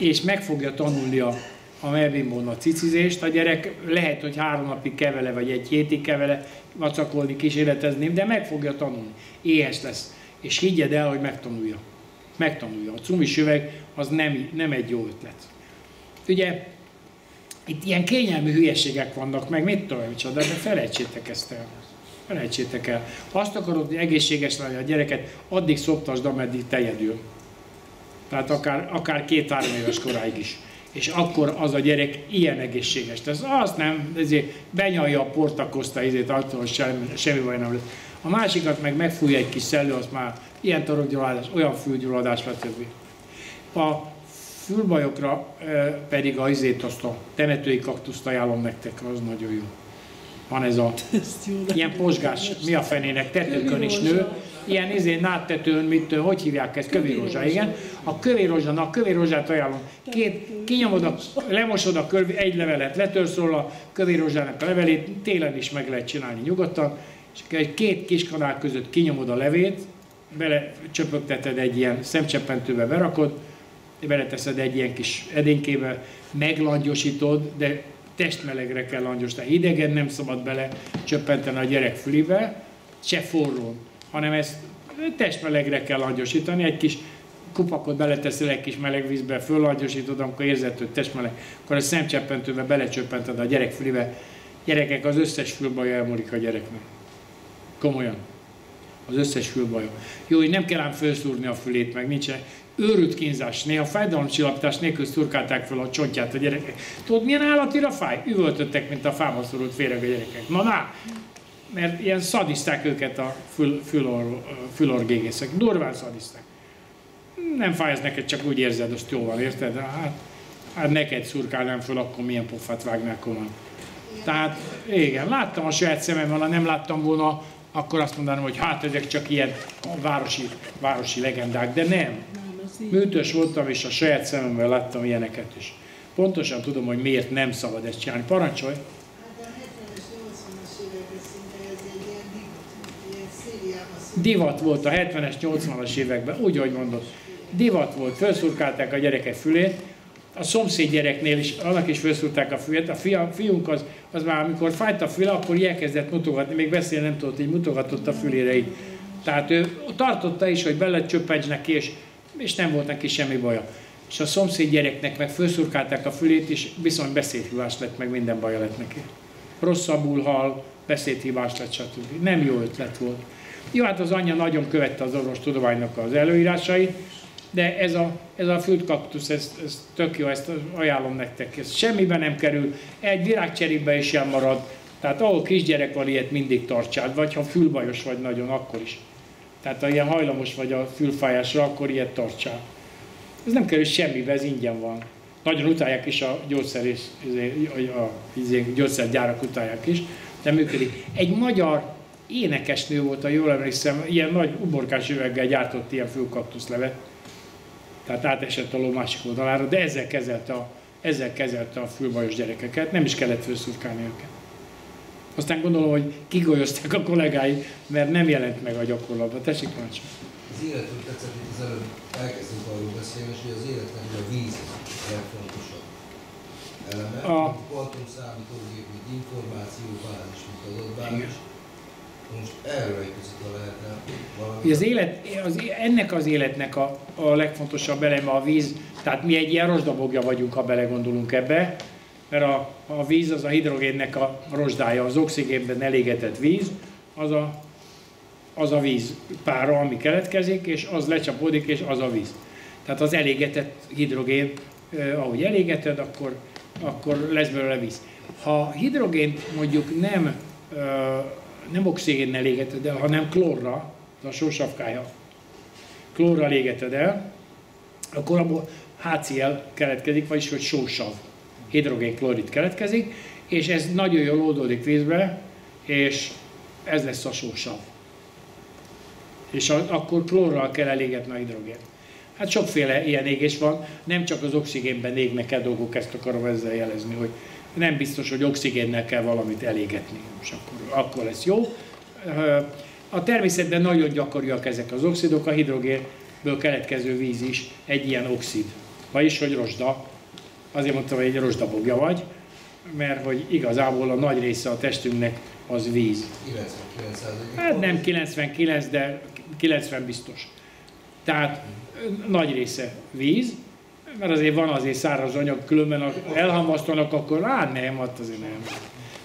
és meg fogja tanulni a, a melbimbón a cicizést. A gyerek lehet, hogy három napig kevele, vagy egy hétig kevele vacakolni, kísérletezni, de meg fogja tanulni. Éhes lesz. És higgyed el, hogy megtanulja. Megtanulja. A cumis üveg az nem, nem egy jó ötlet. Ugye itt ilyen kényelmű hülyeségek vannak, meg mit tudom, micsoda, de felejtsétek ezt el. Felejtsétek el. Azt akarod, hogy egészséges legyen a gyereket, addig szoptasd, ameddig tejedül. Tehát akár, akár két-három éves koráig is. És akkor az a gyerek ilyen egészséges. Tehát azt nem, ezért benyalja a portakoszta, ezért attól semmi, semmi baj nem lesz. A másikat meg megfújja egy kis szellő, az már ilyen torokgyulladás, olyan fülgyulladás, stb. A fülbajokra eh, pedig a izét, azt a temetői kaktuszt ajánlom nektek, az nagyon jó. Van ez a ilyen posgás, mi a fenének, tetőkön is nő, ilyen izé náttetőn, mit, hogy hívják ezt, kövérózsa, igen. A kövérózsa, na a kövérózsát ajánlom. Két, kinyomod, a, lemosod a köv, egy levelet, letörsz róla a kövérózsának a levelét, télen is meg lehet csinálni nyugodtan, és egy két kis kanál között kinyomod a levét, bele csöpögteted egy ilyen szemcseppentőbe berakod, beleteszed egy ilyen kis edénykébe, meglangyosítod, de testmelegre kell langyosítani. Hidegen nem szabad bele csöppenteni a gyerek fülébe, se forró, hanem ezt testmelegre kell langyosítani, egy kis kupakot beleteszel egy kis meleg vízbe, föllangyosítod, amikor érzed, hogy testmeleg, akkor a szemcseppentőbe belecsöppented a gyerek fülébe. Gyerekek, az összes fülbaja elmúlik a gyereknek. Komolyan. Az összes fülbaja. Jó, hogy nem kell ám felszúrni a fülét, meg nincs őrült kínzás, néha fájdalomcsillapítás nélkül szurkálták fel a csontját a gyerekek. Tudod, milyen állatira fáj? Üvöltöttek, mint a fába szorult féreg a gyerekek. Na, na! Mert ilyen szadiszták őket a fül, fülor, fülorgégészek. Durván szadiszták. Nem fáj ez neked, csak úgy érzed, azt jól van, érted? Hát, hát neked szurkálnám föl, akkor milyen pofát vágnál komolyan. Tehát, igen, láttam a saját szememmel, ha nem láttam volna, akkor azt mondanám, hogy hát ezek csak ilyen városi, városi legendák, de nem. Műtős voltam, és a saját szememmel láttam ilyeneket is. Pontosan tudom, hogy miért nem szabad ezt csinálni. Parancsolj! Hát a 70-es, 80-as években szinte ez egy ilyen divat, ilyen szériában szinte. Divat volt a 70-es, 80-as években, úgy, ahogy mondod. Divat volt, felszurkálták a gyereket fülét, a szomszéd gyereknél is, annak is felszúrták a fülét, a fia, fiunk az, az már amikor fájt a füle, akkor elkezdett mutogatni, még beszélni nem tudott, így mutogatott a fülére így. Tehát ő tartotta is, hogy bele csöppencs neki, és, és nem volt neki semmi baja. És a szomszéd gyereknek meg felszurkálták a fülét, és viszont beszédhívás lett, meg minden baja lett neki. Rosszabbul hal, beszédhívás lett, stb. Nem jó ötlet volt. Jó, hát az anyja nagyon követte az orvostudománynak az előírásait, de ez a, ez a fültkaktusz, ez, ez tök jó, ezt ajánlom nektek. Ez semmiben nem kerül, egy virágcserébe is elmarad, tehát ahol kisgyerek van, ilyet mindig tartsád, vagy ha fülbajos vagy nagyon, akkor is. Tehát ha ilyen hajlamos vagy a fülfájásra, akkor ilyet tartsál. Ez nem kerül semmibe, ez ingyen van. Nagyon utálják is a gyógyszerész, izé, a, a, a gyógyszergyárak utálják is, de működik. Egy magyar énekesnő volt, ha jól emlékszem, ilyen nagy uborkás üveggel gyártott ilyen fülkaktuszlevet, tehát átesett a ló másik oldalára, de ezzel kezelte a, ezzel kezelte a fülbajos gyerekeket, nem is kellett főszurkálni őket. Aztán gondolom, hogy kigolyozták a kollégái, mert nem jelent meg a gyakorlatban. Tessék, Pancs. Az életről tetszett, itt az előbb elkezdünk arról beszélni, és hogy az életnek a víz a legfontosabb eleme. A- kvantum számítógép, mint információbázis, mint adatbázis. Most erről egy picit lehetne valami. Az élet, az, ennek az életnek a, a legfontosabb eleme a víz, tehát mi egy ilyen rozsdabogja vagyunk, ha belegondolunk ebbe, mert a, a víz az a hidrogénnek a rozsdája, az oxigénben elégetett víz, az a, az a víz pára, ami keletkezik, és az lecsapódik, és az a víz. Tehát az elégetett hidrogén, eh, ahogy elégeted, akkor, akkor lesz belőle víz. Ha hidrogént mondjuk nem, eh, nem oxigénnel égeted el, hanem klórra, a sósavkája, klórral égeted el, akkor abból HCl keletkezik, vagyis hogy sósav, hidrogénklorid keletkezik, és ez nagyon jól oldódik vízbe, és ez lesz a sósav. És a, akkor klórral kell elégetni a hidrogént. Hát sokféle ilyen égés van, nem csak az oxigénben égnek el dolgok, ezt akarom ezzel jelezni, hogy nem biztos, hogy oxigénnel kell valamit elégetni, és akkor, akkor lesz jó. A természetben nagyon gyakoriak ezek az oxidok, a hidrogénből keletkező víz is egy ilyen oxid, vagyis hogy rozsda. Azért mondtam, hogy egy rozsdabogja vagy, mert hogy igazából a nagy része a testünknek az víz. 99%. Hát nem 99, de 90 biztos. Tehát nagy része víz, Mert azért van azért száraz anyag, különben ha elhamvasztanak, akkor hát nem, hát azért nem.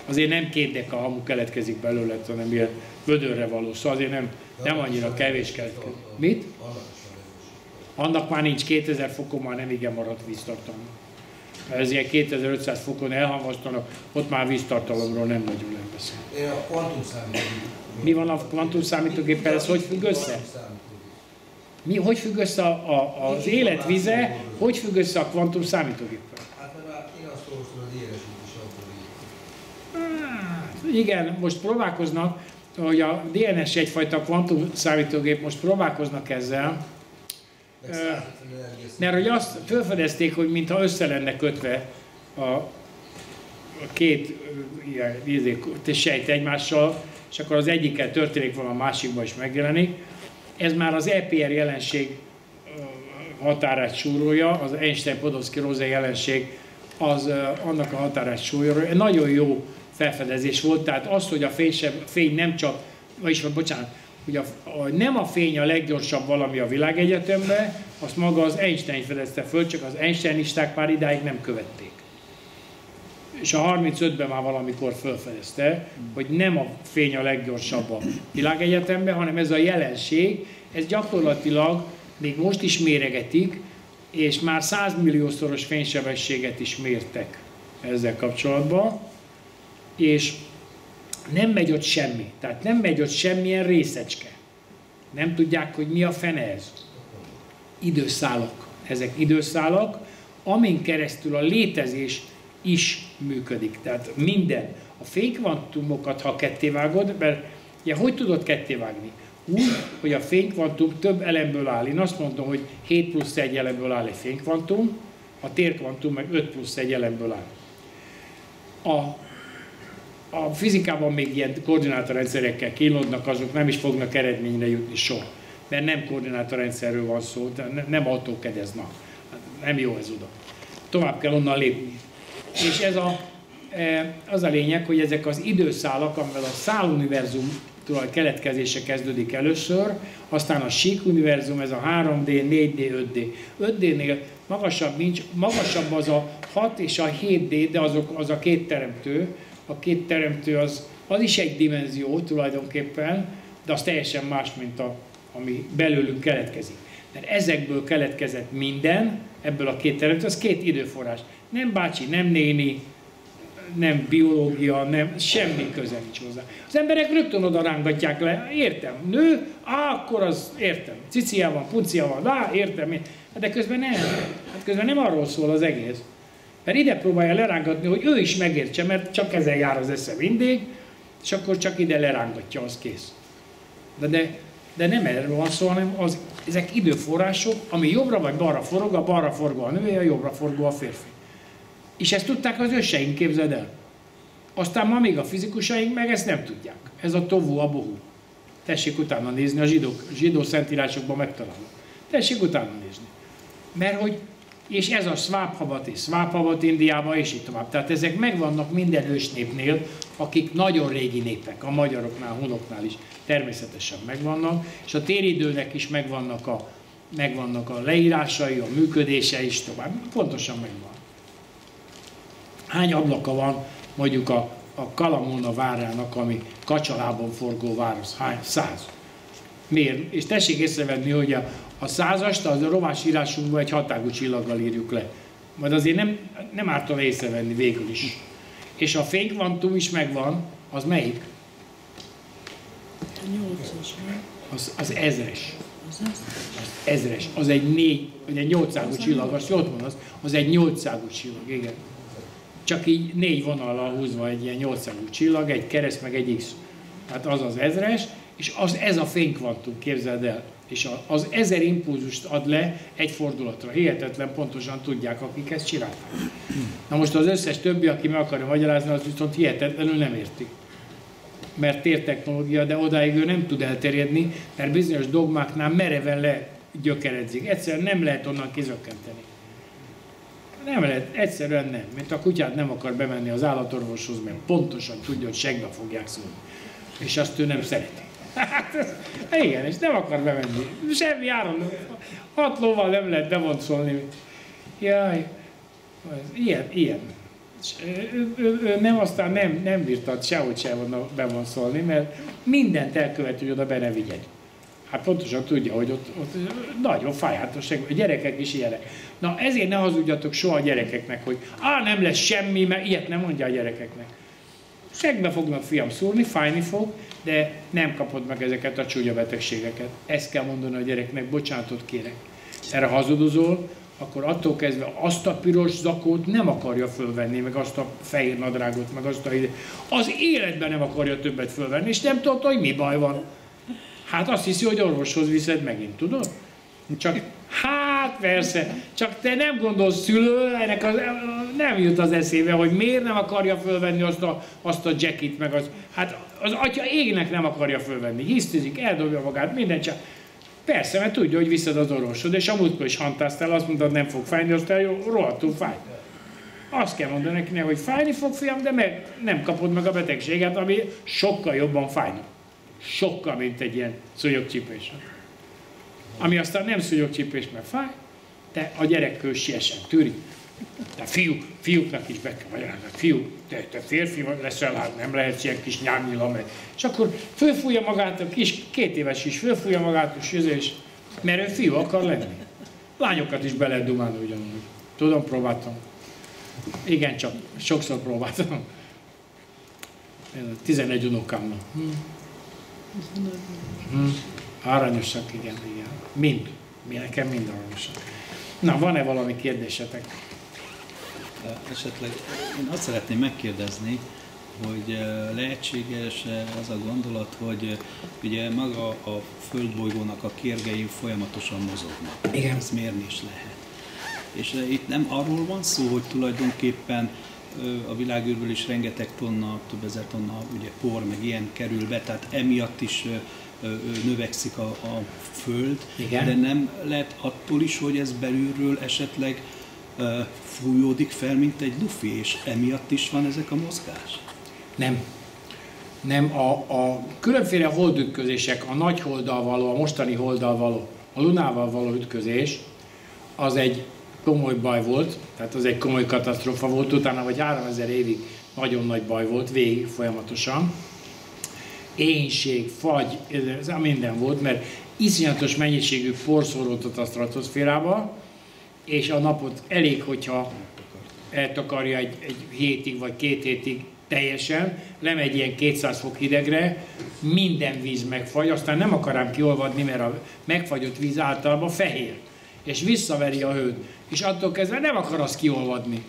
Azért nem két deka hamu keletkezik belőle, hanem ilyen vödörre való, szóval azért nem, nem annyira kevés keletkezik. Mit? Annak már nincs 2000 fokon, már nem igen maradt víztartalma. Ez ilyen 2500 fokon elhamvasztanak, ott már víztartalomról nem nagyon nem beszél. Mi van a kvantum számítógéppel, ez hogy függ össze? Mi, hogy függ össze a, a, az élet vize, hogy függ össze a kvantum számítógéppel? Hát már én azt olvastam, is alkoholizmus. Hát, igen, most próbálkoznak, hogy a DNS egyfajta kvantum számítógép, most próbálkoznak ezzel, Meg Ö, 150 energiaszint. mert hogy azt felfedezték, hogy mintha össze lenne kötve a, a két ilyen izé, sejt egymással, és akkor az egyikkel történik valami, a másikban is megjelenik. Ez már az EPR jelenség határát súrolja, az Einstein-Podolsky-Rose jelenség az annak a határát súrolja. Nagyon jó felfedezés volt, tehát az, hogy a fény, sem, fény nem csak, vagyis bocsánat, hogy a, a, nem a fény a leggyorsabb valami a világegyetemben, azt maga az Einstein fedezte föl, csak az Einsteinisták már idáig nem követték. És a 35-ben már valamikor felfedezte, hogy nem a fény a leggyorsabb a világegyetemben, hanem ez a jelenség, ez gyakorlatilag még most is méregetik, és már 100 milliószoros fénysebességet is mértek ezzel kapcsolatban, és nem megy ott semmi. Tehát nem megy ott semmilyen részecske. Nem tudják, hogy mi a fene ez. Időszálak. Ezek időszálak, amin keresztül a létezés is működik. Tehát minden. A fénykvantumokat, ha kettévágod, mert ugye, hogy tudod kettévágni? Úgy, hogy a fénykvantum több elemből áll. Én azt mondom, hogy 7 plusz 1 elemből áll egy fénykvantum, a térkvantum meg 5 plusz 1 elemből áll. A a fizikában még ilyen koordinátorrendszerekkel kínlódnak, azok nem is fognak eredményre jutni soha. Mert nem koordinátorrendszerről van szó, de ne- nem autókedeznak. Hát Nem jó ez oda. Tovább kell onnan lépni. És ez a, e, az a lényeg, hogy ezek az időszálak, amivel a száluniverzum tulaj keletkezése kezdődik először, aztán a sík univerzum, ez a 3D, 4D, 5D. 5D-nél magasabb nincs, magasabb az a 6 és a 7D, de azok, az a két teremtő, a két teremtő az, az is egy dimenzió tulajdonképpen, de az teljesen más, mint a, ami belőlünk keletkezik. Mert ezekből keletkezett minden, ebből a két teremtő, az két időforrás. Nem bácsi, nem néni, nem biológia, nem, semmi köze nincs hozzá. Az emberek rögtön oda rángatják le, értem, nő, á, akkor az értem, cicia van, puncia van, á, értem, én. De közben nem, hát közben nem arról szól az egész. Mert ide próbálja lerángatni, hogy ő is megértse, mert csak ezzel jár az esze mindig, és akkor csak ide lerángatja, az kész. De, de, de nem erről van szó, hanem az, ezek időforrások, ami jobbra vagy balra forog, a balra forgó a nő, a jobbra forgó a férfi. És ezt tudták az őseink, képzeld el. Aztán ma még a fizikusaink meg ezt nem tudják. Ez a tovu, a bohu. Tessék utána nézni, a zsidó, zsidó szentírásokban megtalálom. Tessék utána nézni. Mert hogy, és ez a Svábhabati, Svábhabat Indiában, és így tovább. Tehát ezek megvannak minden ősnépnél, akik nagyon régi népek, a magyaroknál, hunoknál is természetesen megvannak, és a téridőnek is megvannak a, megvannak a leírásai, a működése is tovább. Pontosan megvan. Hány ablaka van mondjuk a, a Kalamona várának, ami Kacsalában forgó város? Hány? Száz. Miért? És tessék észrevenni, hogy a, a százast az a romás írásunkban egy hatágú csillaggal írjuk le. Majd azért nem, nem ártana észrevenni végül is. És a fénykvantum is megvan, az melyik? A nyolcas? Az, az ezres. Az ezres. Az egy négy, vagy egy nyolcszágú csillag, azt jól mondasz, az egy nyolcszágú csillag, igen. Csak így négy vonallal húzva egy ilyen nyolcszágú csillag, egy kereszt meg egy X. Tehát az az ezres, és az ez a fénykvantum, képzeld el. És az ezer impulzust ad le egy fordulatra. Hihetetlen pontosan tudják, akik ezt csinálták. Na most az összes többi, aki meg akarja magyarázni, az viszont hihetetlenül nem érti. Mert tértechnológia, de odáig ő nem tud elterjedni, mert bizonyos dogmáknál mereven legyökeredzik. Egyszerűen nem lehet onnan kizökkenteni. Nem lehet, egyszerűen nem. Mint a kutyát nem akar bemenni az állatorvoshoz, mert pontosan tudja, hogy segbe fogják szólni. És azt ő nem szereti. Hát, ez- igen, és nem akar bemenni. Semmi áron. Hat lóval nem lehet bevoncolni. Jaj, ilyen, ilyen. Ő, ő, ő, nem, aztán nem, nem bírta sehogy se volna bevonszolni, mert mindent elkövet, hogy oda be ne vigyen. Hát pontosan tudja, hogy ott, ott nagyon fájhátos, a gyerekek is ilyenek. Na ezért ne hazudjatok soha a gyerekeknek, hogy á, nem lesz semmi, mert ilyet nem mondja a gyerekeknek. Segbe fognak fiam szúrni, fájni fog, de nem kapod meg ezeket a csúnya betegségeket. Ezt kell mondani a gyereknek, bocsánatot kérek. Erre hazudozol, akkor attól kezdve azt a piros zakót nem akarja fölvenni, meg azt a fehér nadrágot, meg azt a ide. Az életben nem akarja többet fölvenni, és nem tudta, hogy mi baj van. Hát azt hiszi, hogy orvoshoz viszed megint, tudod? Csak, hát persze, csak te nem gondolsz szülő, ennek az, nem jut az eszébe, hogy miért nem akarja fölvenni azt a, azt a jackit, meg az, hát az atya égnek nem akarja fölvenni, hisztizik, eldobja magát, minden csak. Persze, mert tudja, hogy viszed az orvosod, és a múltkor is hantáztál, azt mondtad, nem fog fájni, aztán jó, rohadtul fáj. Azt kell mondani neki, hogy fájni fog, fiam, de meg nem kapod meg a betegséget, ami sokkal jobban fájna. Sokkal, mint egy ilyen szúnyogcsípés. Ami aztán nem szúnyogcsípés, mert fáj, de a gyerekkől siesen tűri. De fiú, fiúknak is be kell magyarázni, fiú, te, te férfi leszel, hát nem lehet ilyen kis nyámnyila meg. És akkor fölfújja magát, a kis két éves is fölfújja magát, és, és mert ő fiú akar lenni. Lányokat is be lehet dumálni ugyanúgy. Tudom, próbáltam. Igen, csak sokszor próbáltam. 11 unokámnak. Hm. Hm. Aranyosak, igen, igen. Mind. Mi nekem mind aranyosak. Na, van-e valami kérdésetek? Esetleg én azt szeretném megkérdezni, hogy eh, lehetséges az a gondolat, hogy eh, ugye maga a földbolygónak a kérgei folyamatosan mozognak. Igen. Ezt mérni is lehet. És eh, itt nem arról van szó, hogy tulajdonképpen a világűrből is rengeteg tonna, több ezer tonna ugye por, meg ilyen kerül be, tehát emiatt is növekszik a, a föld, Igen. de nem lehet attól is, hogy ez belülről esetleg fújódik fel, mint egy lufi, és emiatt is van ezek a mozgás? Nem. Nem, a, a különféle holdütközések, a nagy holddal való, a mostani holddal való, a lunával való ütközés, az egy komoly baj volt, tehát az egy komoly katasztrófa volt, utána vagy 3000 évig nagyon nagy baj volt, végig folyamatosan. Énség, fagy, ez minden volt, mert iszonyatos mennyiségű por a stratoszférába, és a napot elég, hogyha eltakarja egy, egy hétig vagy két hétig teljesen, lemegy ilyen 200 fok hidegre, minden víz megfagy, aztán nem akarám kiolvadni, mert a megfagyott víz általában fehér, és visszaveri a hőt, és attól kezdve nem akar az kiolvadni.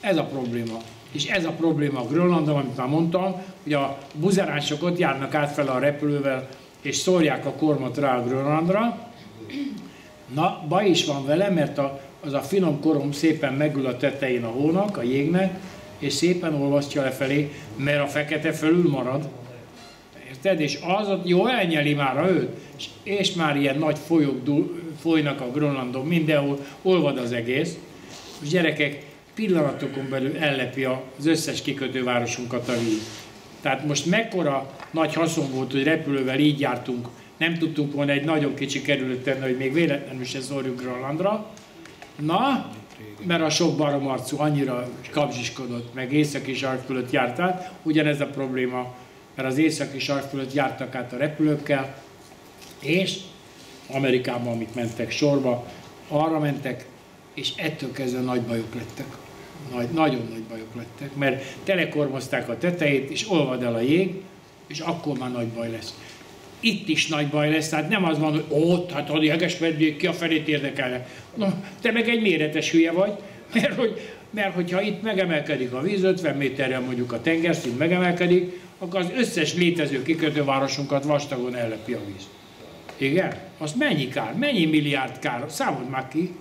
Ez a probléma. És ez a probléma a Grönlandon, amit már mondtam, hogy a buzeránsok ott járnak át fel a repülővel, és szórják a kormot rá a Grönlandra. Na, baj is van vele, mert a, az a finom korom szépen megül a tetején a hónak, a jégnek, és szépen olvasztja lefelé, mert a fekete fölül marad. Érted? És az ott jó elnyeli már őt, és, és már ilyen nagy folyók folynak a Grönlandon, mindenhol olvad az egész. És gyerekek, pillanatokon belül ellepi az összes kikötővárosunkat a víz. Tehát most mekkora nagy haszon volt, hogy repülővel így jártunk, nem tudtunk volna egy nagyon kicsi kerülőt tenni, hogy még véletlenül se szórjuk Grönlandra. Na, mert a sok barom arcú annyira kapzsiskodott, meg északi sark fölött járt át. Ugyanez a probléma, mert az északi sark fölött jártak át a repülőkkel, és Amerikában, amit mentek sorba, arra mentek, és ettől kezdve nagy bajok lettek. Nagy, nagyon nagy bajok lettek, mert telekormozták a tetejét, és olvad el a jég, és akkor már nagy baj lesz. Itt is nagy baj lesz, tehát nem az van, hogy ott, hát a jegesmedvék ki a felét érdekelnek. Na, te meg egy méretes hülye vagy, mert, hogy, mert hogyha itt megemelkedik a víz, 50 méterrel mondjuk a tengerszint megemelkedik, akkor az összes létező kikötővárosunkat vastagon ellepi a víz. Igen? Az mennyi kár? Mennyi milliárd kár? Számold már ki.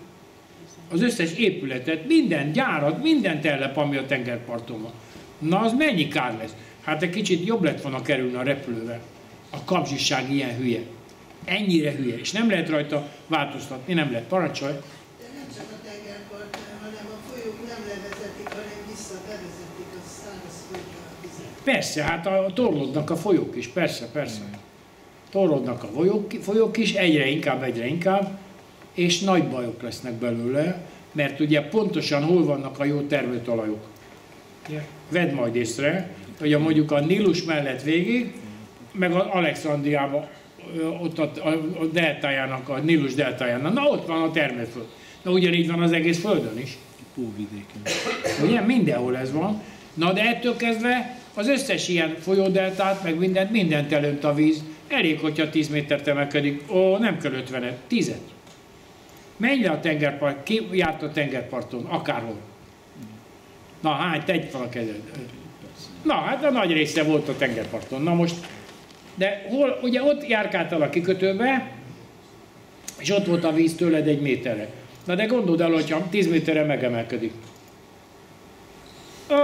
Az összes épületet, minden gyárat, mindent ellep, ami a tengerparton van. Na, az mennyi kár lesz? Hát egy kicsit jobb lett volna kerülni a repülővel. A kapzsiság ilyen hülye. Ennyire hülye. És nem lehet rajta változtatni, nem lehet. Parancsolj. De nem csak a tengerpart, hanem a folyók nem levezetik, hanem vissza bevezetik a száraz földre a vizet. Persze, hát a, torlódnak a folyók is, persze, persze. Torlódnak a folyók, folyók is, egyre inkább, egyre inkább, és nagy bajok lesznek belőle, mert ugye pontosan hol vannak a jó termőtalajok. Vedd majd észre, hogy a mondjuk a Nílus mellett végig, meg az Alexandriában, ott a, a, a deltájának, a Nílus deltáján, na ott van a termőföld. Na ugyanígy van az egész földön is. Póvidéken. Ugye? Mindenhol ez van. Na de ettől kezdve az összes ilyen folyódeltát, meg mindent, mindent elönt a víz. Elég, hogyha 10 métert emelkedik. Ó, nem kell 50 10 Menj le a tengerpart, ki járt a tengerparton, akárhol. Na, hány, tegy fel a kezed. Na, hát a nagy része volt a tengerparton. Na most, de hol, ugye ott járkáltál a kikötőbe, és ott volt a víz tőled egy méterre. Na de gondold el, hogyha 10 méterre megemelkedik. Ó,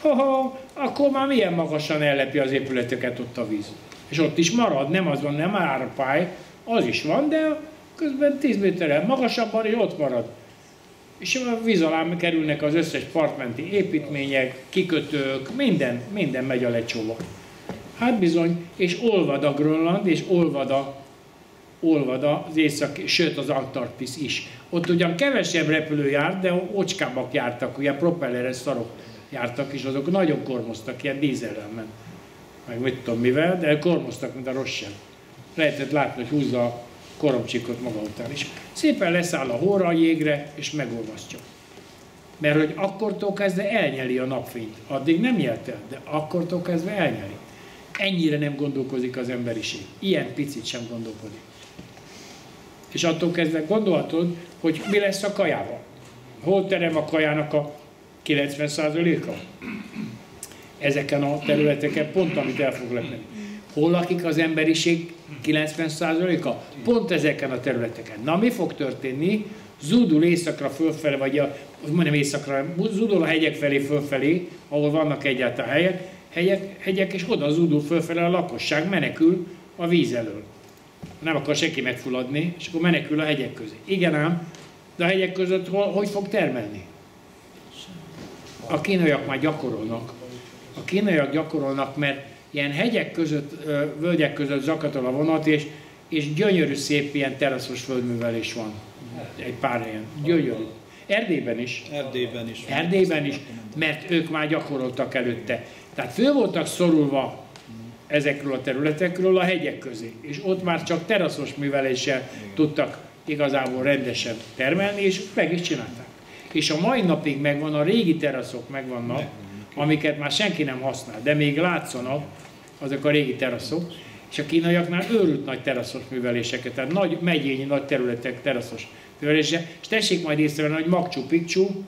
ho, ho, akkor már milyen magasan ellepi az épületeket ott a víz. És ott is marad, nem az van, nem árpály, az is van, de közben 10 méterrel magasabban, és ott marad. És a víz alá kerülnek az összes partmenti építmények, kikötők, minden, minden megy a lecsóba. Hát bizony, és olvad a Grönland, és olvad a olvad az észak, sőt az Antarktisz is. Ott ugyan kevesebb repülő járt, de ocskábbak jártak, ugye propelleres szarok jártak, és azok nagyon kormoztak, ilyen dízellel ment. Meg mit tudom mivel, de kormoztak, mint a rossz sem. Lehetett látni, hogy húzza a koromcsikot maga után is. Szépen leszáll a hóra a jégre, és megolvasztja. Mert hogy akkortól kezdve elnyeli a napfényt. Addig nem nyelt el, de akkortól kezdve elnyeli. Ennyire nem gondolkozik az emberiség. Ilyen picit sem gondolkodik. És attól kezdve gondolhatod, hogy mi lesz a kajával. Hol terem a kajának a 90%-a? Ezeken a területeken pont, amit el fog lepni. Hol lakik az emberiség 90%-a? Pont ezeken a területeken. Na, mi fog történni? Zúdul északra fölfelé, vagy a, mondjam északra, zúdul a hegyek felé fölfelé, ahol vannak egyáltalán helyek, hegyek, hegyek, és oda zúdul fölfelé a lakosság, menekül a víz elől nem akar senki megfulladni, és akkor menekül a hegyek közé. Igen ám, de a hegyek között hol, hogy fog termelni? A kínaiak már gyakorolnak. A kínaiak gyakorolnak, mert ilyen hegyek között, völgyek között zakatol a vonat, és, és gyönyörű szép ilyen teraszos földművelés van. Egy pár helyen. Gyönyörű. Erdélyben is. Erdélyben is. Erdélyben is, mert ők már gyakoroltak előtte. Tehát föl voltak szorulva ezekről a területekről a hegyek közé. És ott már csak teraszos műveléssel tudtak igazából rendesen termelni, és meg is csinálták. És a mai napig megvan, a régi teraszok megvannak, amiket már senki nem használ, de még látszanak azok a régi teraszok, és a kínaiaknál őrült nagy teraszos műveléseket, tehát nagy megyényi, nagy területek teraszos művelése, és tessék majd észrevenni, hogy Makcsú Pikcsú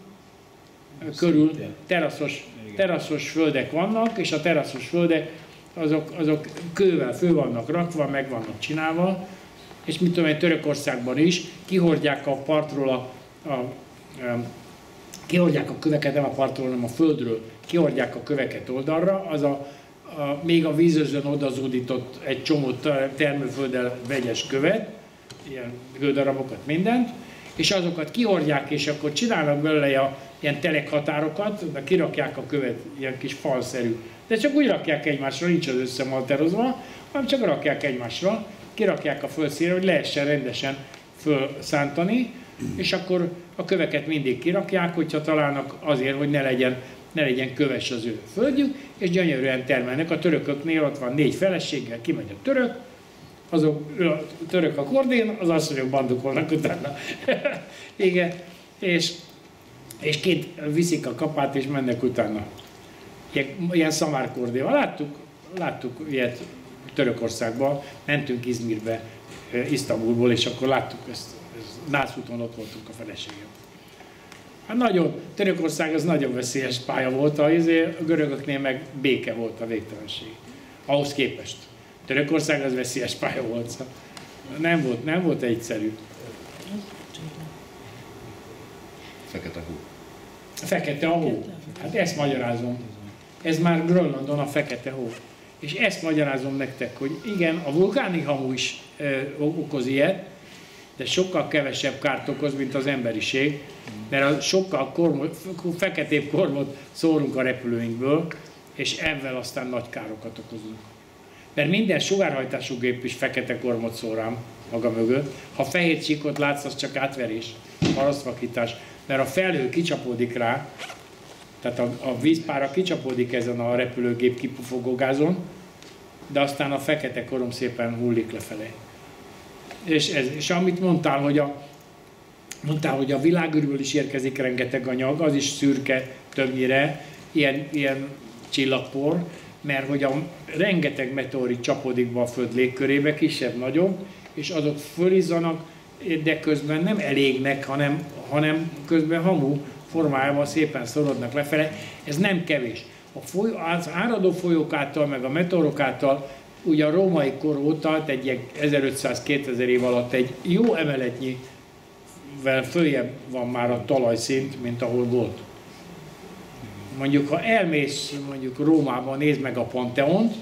körül teraszos, teraszos földek vannak, és a teraszos földek azok, azok kővel fő vannak rakva, meg vannak csinálva, és mit tudom én, Törökországban is kihordják a partról a, a, a kihordják a köveket, nem a partról, hanem a földről, kihordják a köveket oldalra, az a, a még a vízözön odazúdított egy csomó termőfölddel vegyes követ, ilyen kődarabokat, mindent, és azokat kihordják, és akkor csinálnak belőle a, ilyen telekhatárokat, kirakják a követ, ilyen kis falszerű. De csak úgy rakják egymásra, nincs az összemalterozva, hanem csak rakják egymásra, kirakják a földszínre, hogy lehessen rendesen fölszántani, és akkor a köveket mindig kirakják, hogyha találnak azért, hogy ne legyen, ne legyen köves az ő földjük, és gyönyörűen termelnek. A törököknél ott van négy feleséggel, kimegy a török, azok, a török a kordén, az asszonyok bandukolnak utána. Igen, és, és két viszik a kapát, és mennek utána ilyen, ilyen szamárkordéval. Láttuk, láttuk ilyet Törökországban, mentünk Izmirbe, Isztambulból, és akkor láttuk ezt, Nászúton ott voltunk a feleségem. Hát nagyon, Törökország az nagyon veszélyes pálya volt, a, izé, a görögöknél meg béke volt a végtelenség. Ahhoz képest. Törökország az veszélyes pálya volt. Szóval nem volt, nem volt egyszerű. Fekete hó. Fekete a hó. Hát ezt magyarázom. Ez már Grönlandon a fekete hó. És ezt magyarázom nektek, hogy igen, a vulkáni hamu is ö, okoz ilyet, de sokkal kevesebb kárt okoz, mint az emberiség, mert a sokkal kormot, feketébb kormot szórunk a repülőinkből, és ezzel aztán nagy károkat okozunk. Mert minden sugárhajtású gép is fekete kormot szórám maga mögött. Ha fehér csíkot látsz, az csak átverés. parasztvakítás, mert a felhő kicsapódik rá, tehát a, a vízpára kicsapódik ezen a repülőgép kipufogógázon, de aztán a fekete korom szépen hullik lefelé. És, ez, és amit mondtál, hogy a, mondtál, hogy a világörülbelül is érkezik rengeteg anyag, az is szürke többnyire, ilyen, ilyen csillagpor, mert hogy a rengeteg meteorit csapódik be a Föld légkörébe, kisebb-nagyobb, és azok fölizzanak, de közben nem elégnek, hanem, hanem közben hamu formájában szépen szorodnak lefele. Ez nem kevés. A foly, az áradó folyók által, meg a meteorok által, ugye a római kor óta, egy 1500-2000 év alatt egy jó emeletnyi följebb van már a talajszint, mint ahol volt. Mondjuk, ha elmész mondjuk Rómában, nézd meg a Panteont,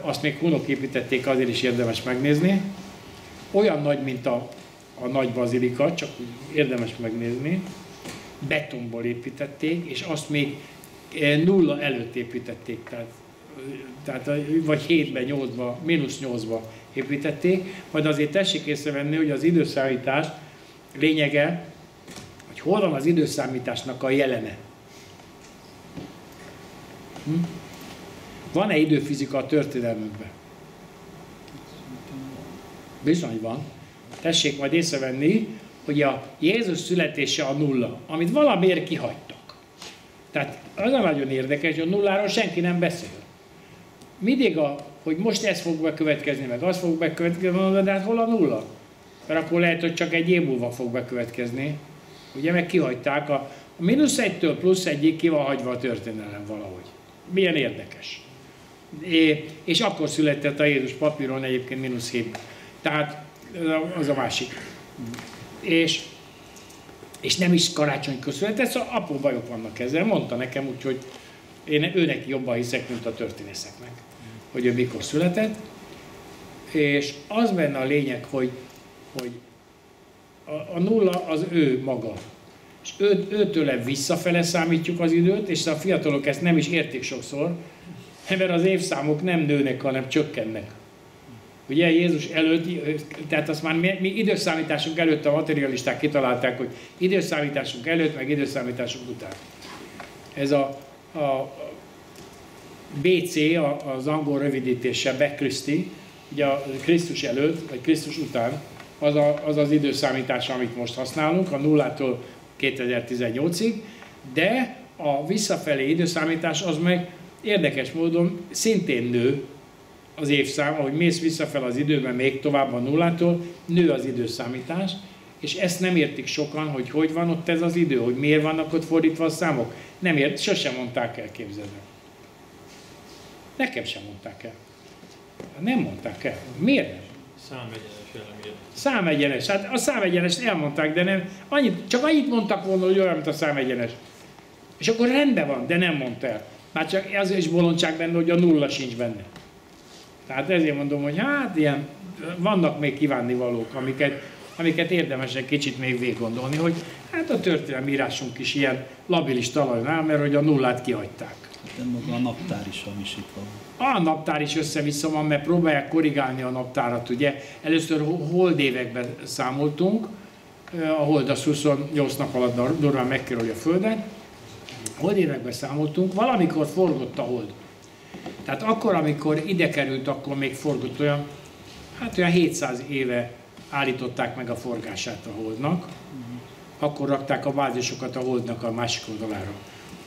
azt még hunok építették, azért is érdemes megnézni. Olyan nagy, mint a, a nagy bazilika, csak érdemes megnézni. Betonból építették, és azt még nulla előtt építették, tehát, tehát vagy 7-ben, 8-ban, mínusz 8-ban építették. Majd azért tessék észrevenni, hogy az időszámítás lényege, hogy hol van az időszámításnak a jelene. Hm? Van-e időfizika a történelmünkben? Bizony van. Tessék majd észrevenni, hogy a Jézus születése a nulla, amit valamiért kihagytak. Tehát az a nagyon érdekes, hogy a nulláról senki nem beszél. Mindig a, hogy most ez fog bekövetkezni, meg az fog bekövetkezni, de hát hol a nulla? Mert akkor lehet, hogy csak egy év múlva fog bekövetkezni. Ugye meg kihagyták, a, a mínusz egytől plusz egyig ki van hagyva a történelem valahogy. Milyen érdekes. É, és akkor született a Jézus papíron egyébként mínusz 7. Tehát az a másik. És, és nem is karácsony született, szóval apró bajok vannak ezzel. Mondta nekem úgy, hogy én őnek jobban hiszek, mint a történészeknek, hogy ő mikor született. És az benne a lényeg, hogy, hogy a, a nulla az ő maga. És ő, őtőle visszafele számítjuk az időt, és a fiatalok ezt nem is értik sokszor, mert az évszámok nem nőnek, hanem csökkennek. Ugye Jézus előtt, tehát azt már mi, mi időszámításunk előtt a materialisták kitalálták, hogy időszámításunk előtt, meg időszámításunk után. Ez a, a BC, az angol rövidítése, Bekriszti, ugye a Krisztus előtt, vagy Krisztus után, az, a, az az időszámítás, amit most használunk, a nullától 2018-ig, de a visszafelé időszámítás az meg érdekes módon szintén nő az évszám, ahogy mész visszafel az időben még tovább a nullától, nő az időszámítás, és ezt nem értik sokan, hogy hogy van ott ez az idő, hogy miért vannak ott fordítva a számok. Nem ért, sosem mondták el, képzeld Nekem sem mondták el. Nem mondták el. Miért nem? Számegyenes Számegyenes. Hát a számegyenes elmondták, de nem. Annyit, csak annyit mondtak volna, hogy olyan, mint a számegyenes. És akkor rendben van, de nem mondta el. Már csak ez is bolondság benne, hogy a nulla sincs benne. Tehát ezért mondom, hogy hát ilyen, vannak még kívánnivalók, amiket, amiket érdemes egy kicsit még végig gondolni, hogy hát a történelmi írásunk is ilyen labilis talajon áll, mert hogy a nullát kihagyták. De maga a naptár is hamis itt van. A naptár is össze-vissza van, mert próbálják korrigálni a naptárat, ugye. Először hold években számoltunk, a hold az 28 nap alatt durván megkerülje a Földet, hold években számoltunk, valamikor forgott a hold. Tehát akkor, amikor ide került, akkor még forgott olyan, hát olyan 700 éve állították meg a forgását a holdnak, akkor rakták a bázisokat a holdnak a másik oldalára.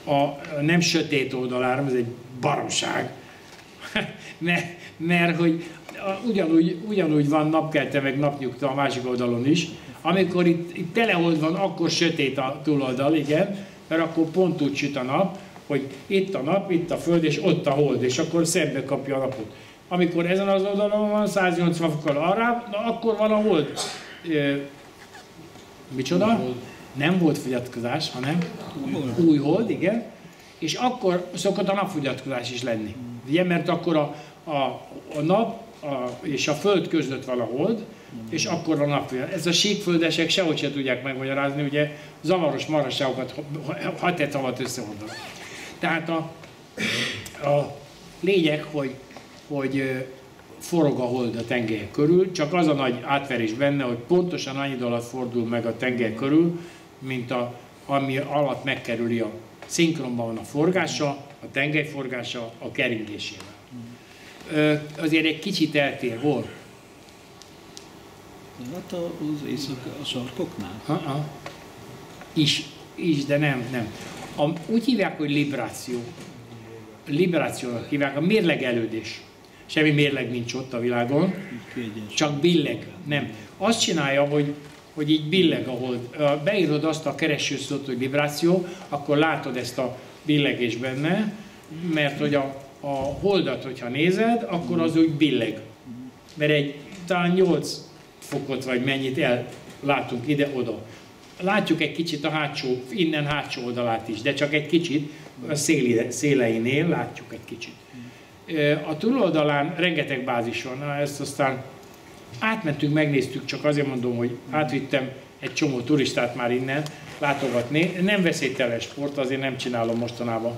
A nem sötét oldalára, ez egy baromság, mert, mert hogy ugyanúgy, ugyanúgy van napkelte meg napnyugta a másik oldalon is, amikor itt, itt telehold van, akkor sötét a túloldal, igen, mert akkor pont úgy süt a nap, hogy itt a nap, itt a föld, és ott a hold, és akkor szembe kapja a napot. Amikor ezen az oldalon van, 180 fokkal arra, na akkor hold. E, micsoda? Nem volt fogyatkozás, hanem új hold, igen. És akkor szokott a napfogyatkozás is lenni. Ugye, mert akkor a, a, a nap a, és a föld között van a hold, és akkor a nap. Ez a síkföldesek sehogy se tudják megmagyarázni, ugye zavaros marasságokat, ha te tavat összemondanak. Tehát a, a lényeg, hogy, hogy forog a hold a tengely körül, csak az a nagy átverés benne, hogy pontosan annyi alatt fordul meg a tengely körül, mint a, ami alatt megkerüli a szinkronban van a forgása, a tengely forgása a keringésével. Azért egy kicsit eltér, hol? Hát az észak, a sarkoknál. Ha-ha. Is, is, de nem, nem. A, úgy hívják, hogy libráció. Librációnak hívják, a mérlegelődés. Semmi mérleg nincs ott a világon, csak billeg. Nem. Azt csinálja, hogy, hogy így billeg, ahol beírod azt a keresőszót, hogy vibráció, akkor látod ezt a billegés benne, mert hogy a, a holdat, hogyha nézed, akkor az úgy billeg. Mert egy talán 8 fokot vagy mennyit el látunk ide-oda. Látjuk egy kicsit a hátsó, innen hátsó oldalát is, de csak egy kicsit, a széli, széleinél látjuk egy kicsit. Ö, A túloldalán rengeteg bázis van, Na, ezt aztán átmentünk, megnéztük, csak azért mondom, hogy átvittem egy csomó turistát már innen látogatni. Nem veszélytelen sport, azért nem csinálom mostanában.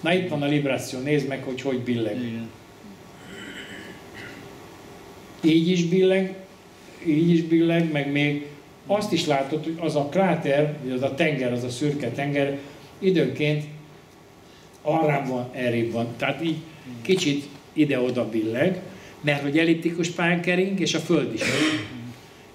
Na itt van a Libráció, nézd meg, hogy hogy billeg. Igen. így is billeg, így is billeg, meg még azt is látod, hogy az a kráter, vagy az a tenger, az a szürke tenger időnként arrább van, errébb van. Tehát így kicsit ide-oda billeg, mert hogy elliptikus pályán kering, és a Föld is.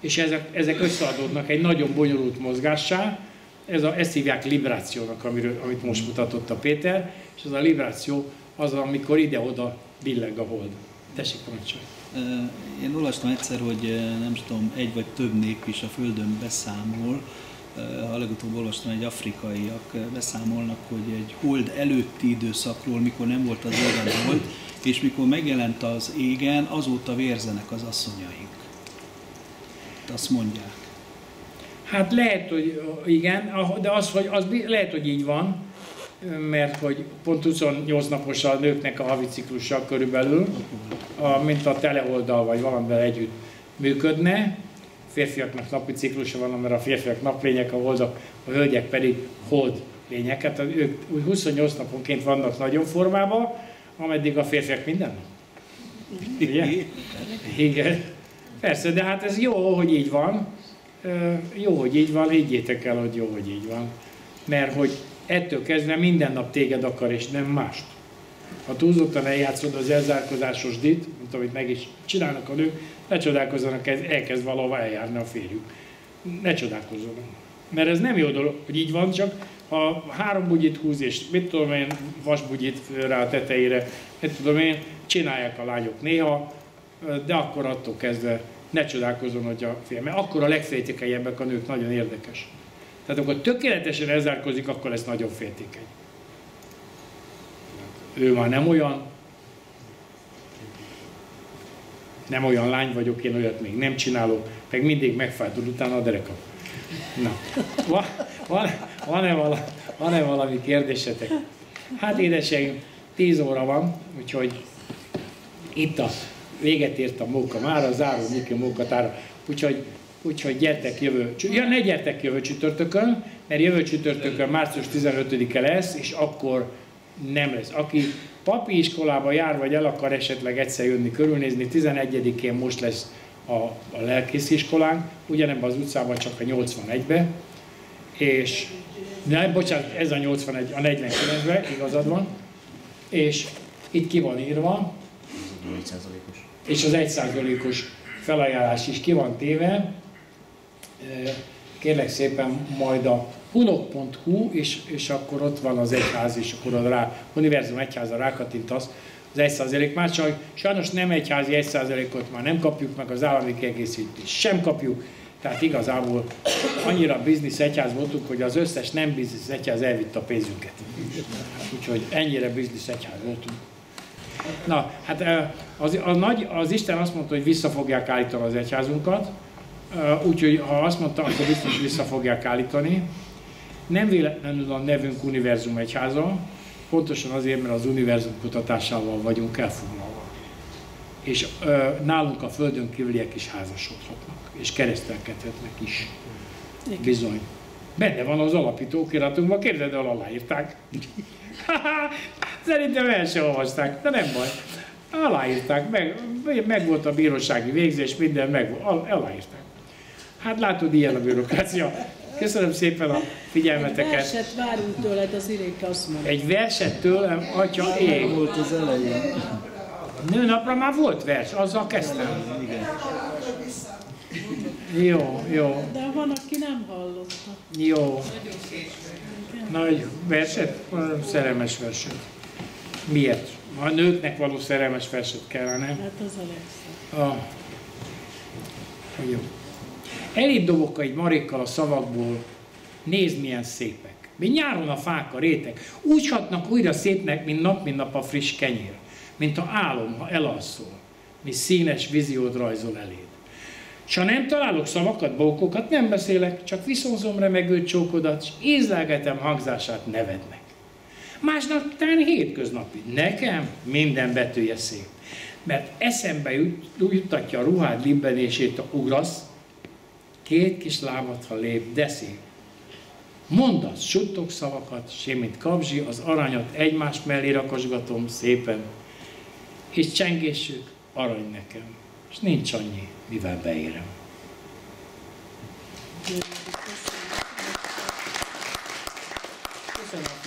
És ezek, ezek összeadódnak egy nagyon bonyolult mozgássá, ez a, ezt hívják librációnak, amiről, amit most mutatott a Péter, és az a libráció az, amikor ide-oda billeg a hold. Tessék, parancsolj! Én olvastam egyszer, hogy nem tudom, egy vagy több nép is a Földön beszámol. Ö, A legutóbb olvastam, egy afrikaiak ö, beszámolnak, hogy egy hold előtti időszakról, mikor nem volt az égen hold, és mikor megjelent az égen, azóta vérzenek az asszonyaink. Azt mondják. Hát lehet, hogy igen, ah, de az, hogy az lehet, hogy így van, mert hogy pont 28 napos a nőknek a havi ciklusa körülbelül, a, mint a teleoldal vagy valamivel együtt működne. Férfiaknak napi ciklusa van, mert a férfiak naplények, a holdok, a hölgyek pedig hold lények. Hát ők úgy 28 naponként vannak nagyon formában, ameddig a férfiak minden nap. Ugye? Igen. Persze, de hát ez jó, hogy így van. Jó, hogy így van, higgyétek el, hogy jó, hogy így van. Mert hogy ettől kezdve minden nap téged akar, és nem mást. Ha túlzottan eljátszod az elzárkozásos dit, mint amit meg is csinálnak a nők, ne csodálkozzanak, ez elkezd valahova eljárni a férjük. Ne csodálkozzanak. Mert ez nem jó dolog, hogy így van, csak ha három bugyit húz, és mit tudom én, vasbugyit rá a tetejére, mit tudom én, csinálják a lányok néha, de akkor attól kezdve ne csodálkozzon, hogy a fél, mert akkor a legféltékenyebbek a nők, nagyon érdekes. Tehát akkor tökéletesen elzárkozik, akkor lesz nagyon féltékeny. Ő már nem olyan, nem olyan lány vagyok, én olyat még nem csinálok, meg mindig megfájdul utána a derekam. Na, van, van, van-e, vala, van-e valami kérdésetek? Hát édeseim, 10 óra van, úgyhogy itt a véget ért a móka már, a záró Miki mókatára. Úgyhogy, úgyhogy gyertek jövő, ja, ne gyertek jövő csütörtökön, mert jövő csütörtökön március 15-e lesz, és akkor nem lesz. Aki papi iskolába jár, vagy el akar esetleg egyszer jönni körülnézni, 11-én most lesz a, a lelkész iskolánk, ugyanebben az utcában, csak a 81-be, és nem, bocsánat, ez a 81, a 49-ben, igazad van, és itt ki van írva, 4%-os. és az 1%-os felajánlás is ki van téve. Kérlek szépen majd a hunok.hu, és, és akkor ott van az egyház, és akkor a rá, univerzum egyháza rákattintasz, az 1 már csak sajnos nem egyházi 1%-ot már nem kapjuk, meg az állami kiegészítést sem kapjuk, tehát igazából annyira biznisz egyház voltunk, hogy az összes nem biznisz egyház elvitte a pénzünket. Úgyhogy ennyire biznisz egyház voltunk. Na, hát az, a nagy, az Isten azt mondta, hogy vissza fogják állítani az egyházunkat, úgyhogy ha azt mondta, akkor biztos vissza fogják állítani. Nem véletlenül a nevünk Univerzum Egyháza, pontosan azért, mert az univerzum kutatásával vagyunk elfoglalva. És ö, nálunk a Földön kívüliek is házasodhatnak, és keresztelkedhetnek is. Bizony. Benne van az alapítókiratunkban, képzeld el, aláírták. Szerintem el sem olvasták, de nem baj. Aláírták, meg, meg volt a bírósági végzés, minden meg volt, al- aláírták. Hát látod, ilyen a bürokrácia. Köszönöm szépen a Egy figyelmeteket. verset várunk tőled, az Irénke azt mondta. Egy verset tőlem, atya ég. Volt az elején. Nőnapra már volt vers, azzal kezdtem. Igen. Jó, jó, De van, aki nem hallotta. jó. Nagy verset? Szerelmes verset. Miért? A nőknek való szerelmes verset kellene. Hát az a legszebb. A... Jó. Elébb dobok egy marékkal a szavakból, nézd milyen szépek. Még nyáron a fák, a rétek, úgy hatnak újra szépnek, mint nap, mint nap a friss kenyér. Mint a álom, ha elalszol, mi színes víziód rajzol eléd. S ha nem találok szavakat, bókokat, nem beszélek, csak viszonzom remegő csókodat, és ízlelgetem hangzását nevednek. Másnap talán hétköznapi. Nekem minden betűje szép. Mert eszembe jut, juttatja a ruhád libbenését, ha ugrasz, két kis lábat, ha lép, de szép. Mondasz suttog szavakat, s én, mint kabzsi, az aranyat egymás mellé rakosgatom szépen, és csengésük arany nekem, és nincs annyi, mivel beérem. Köszönöm.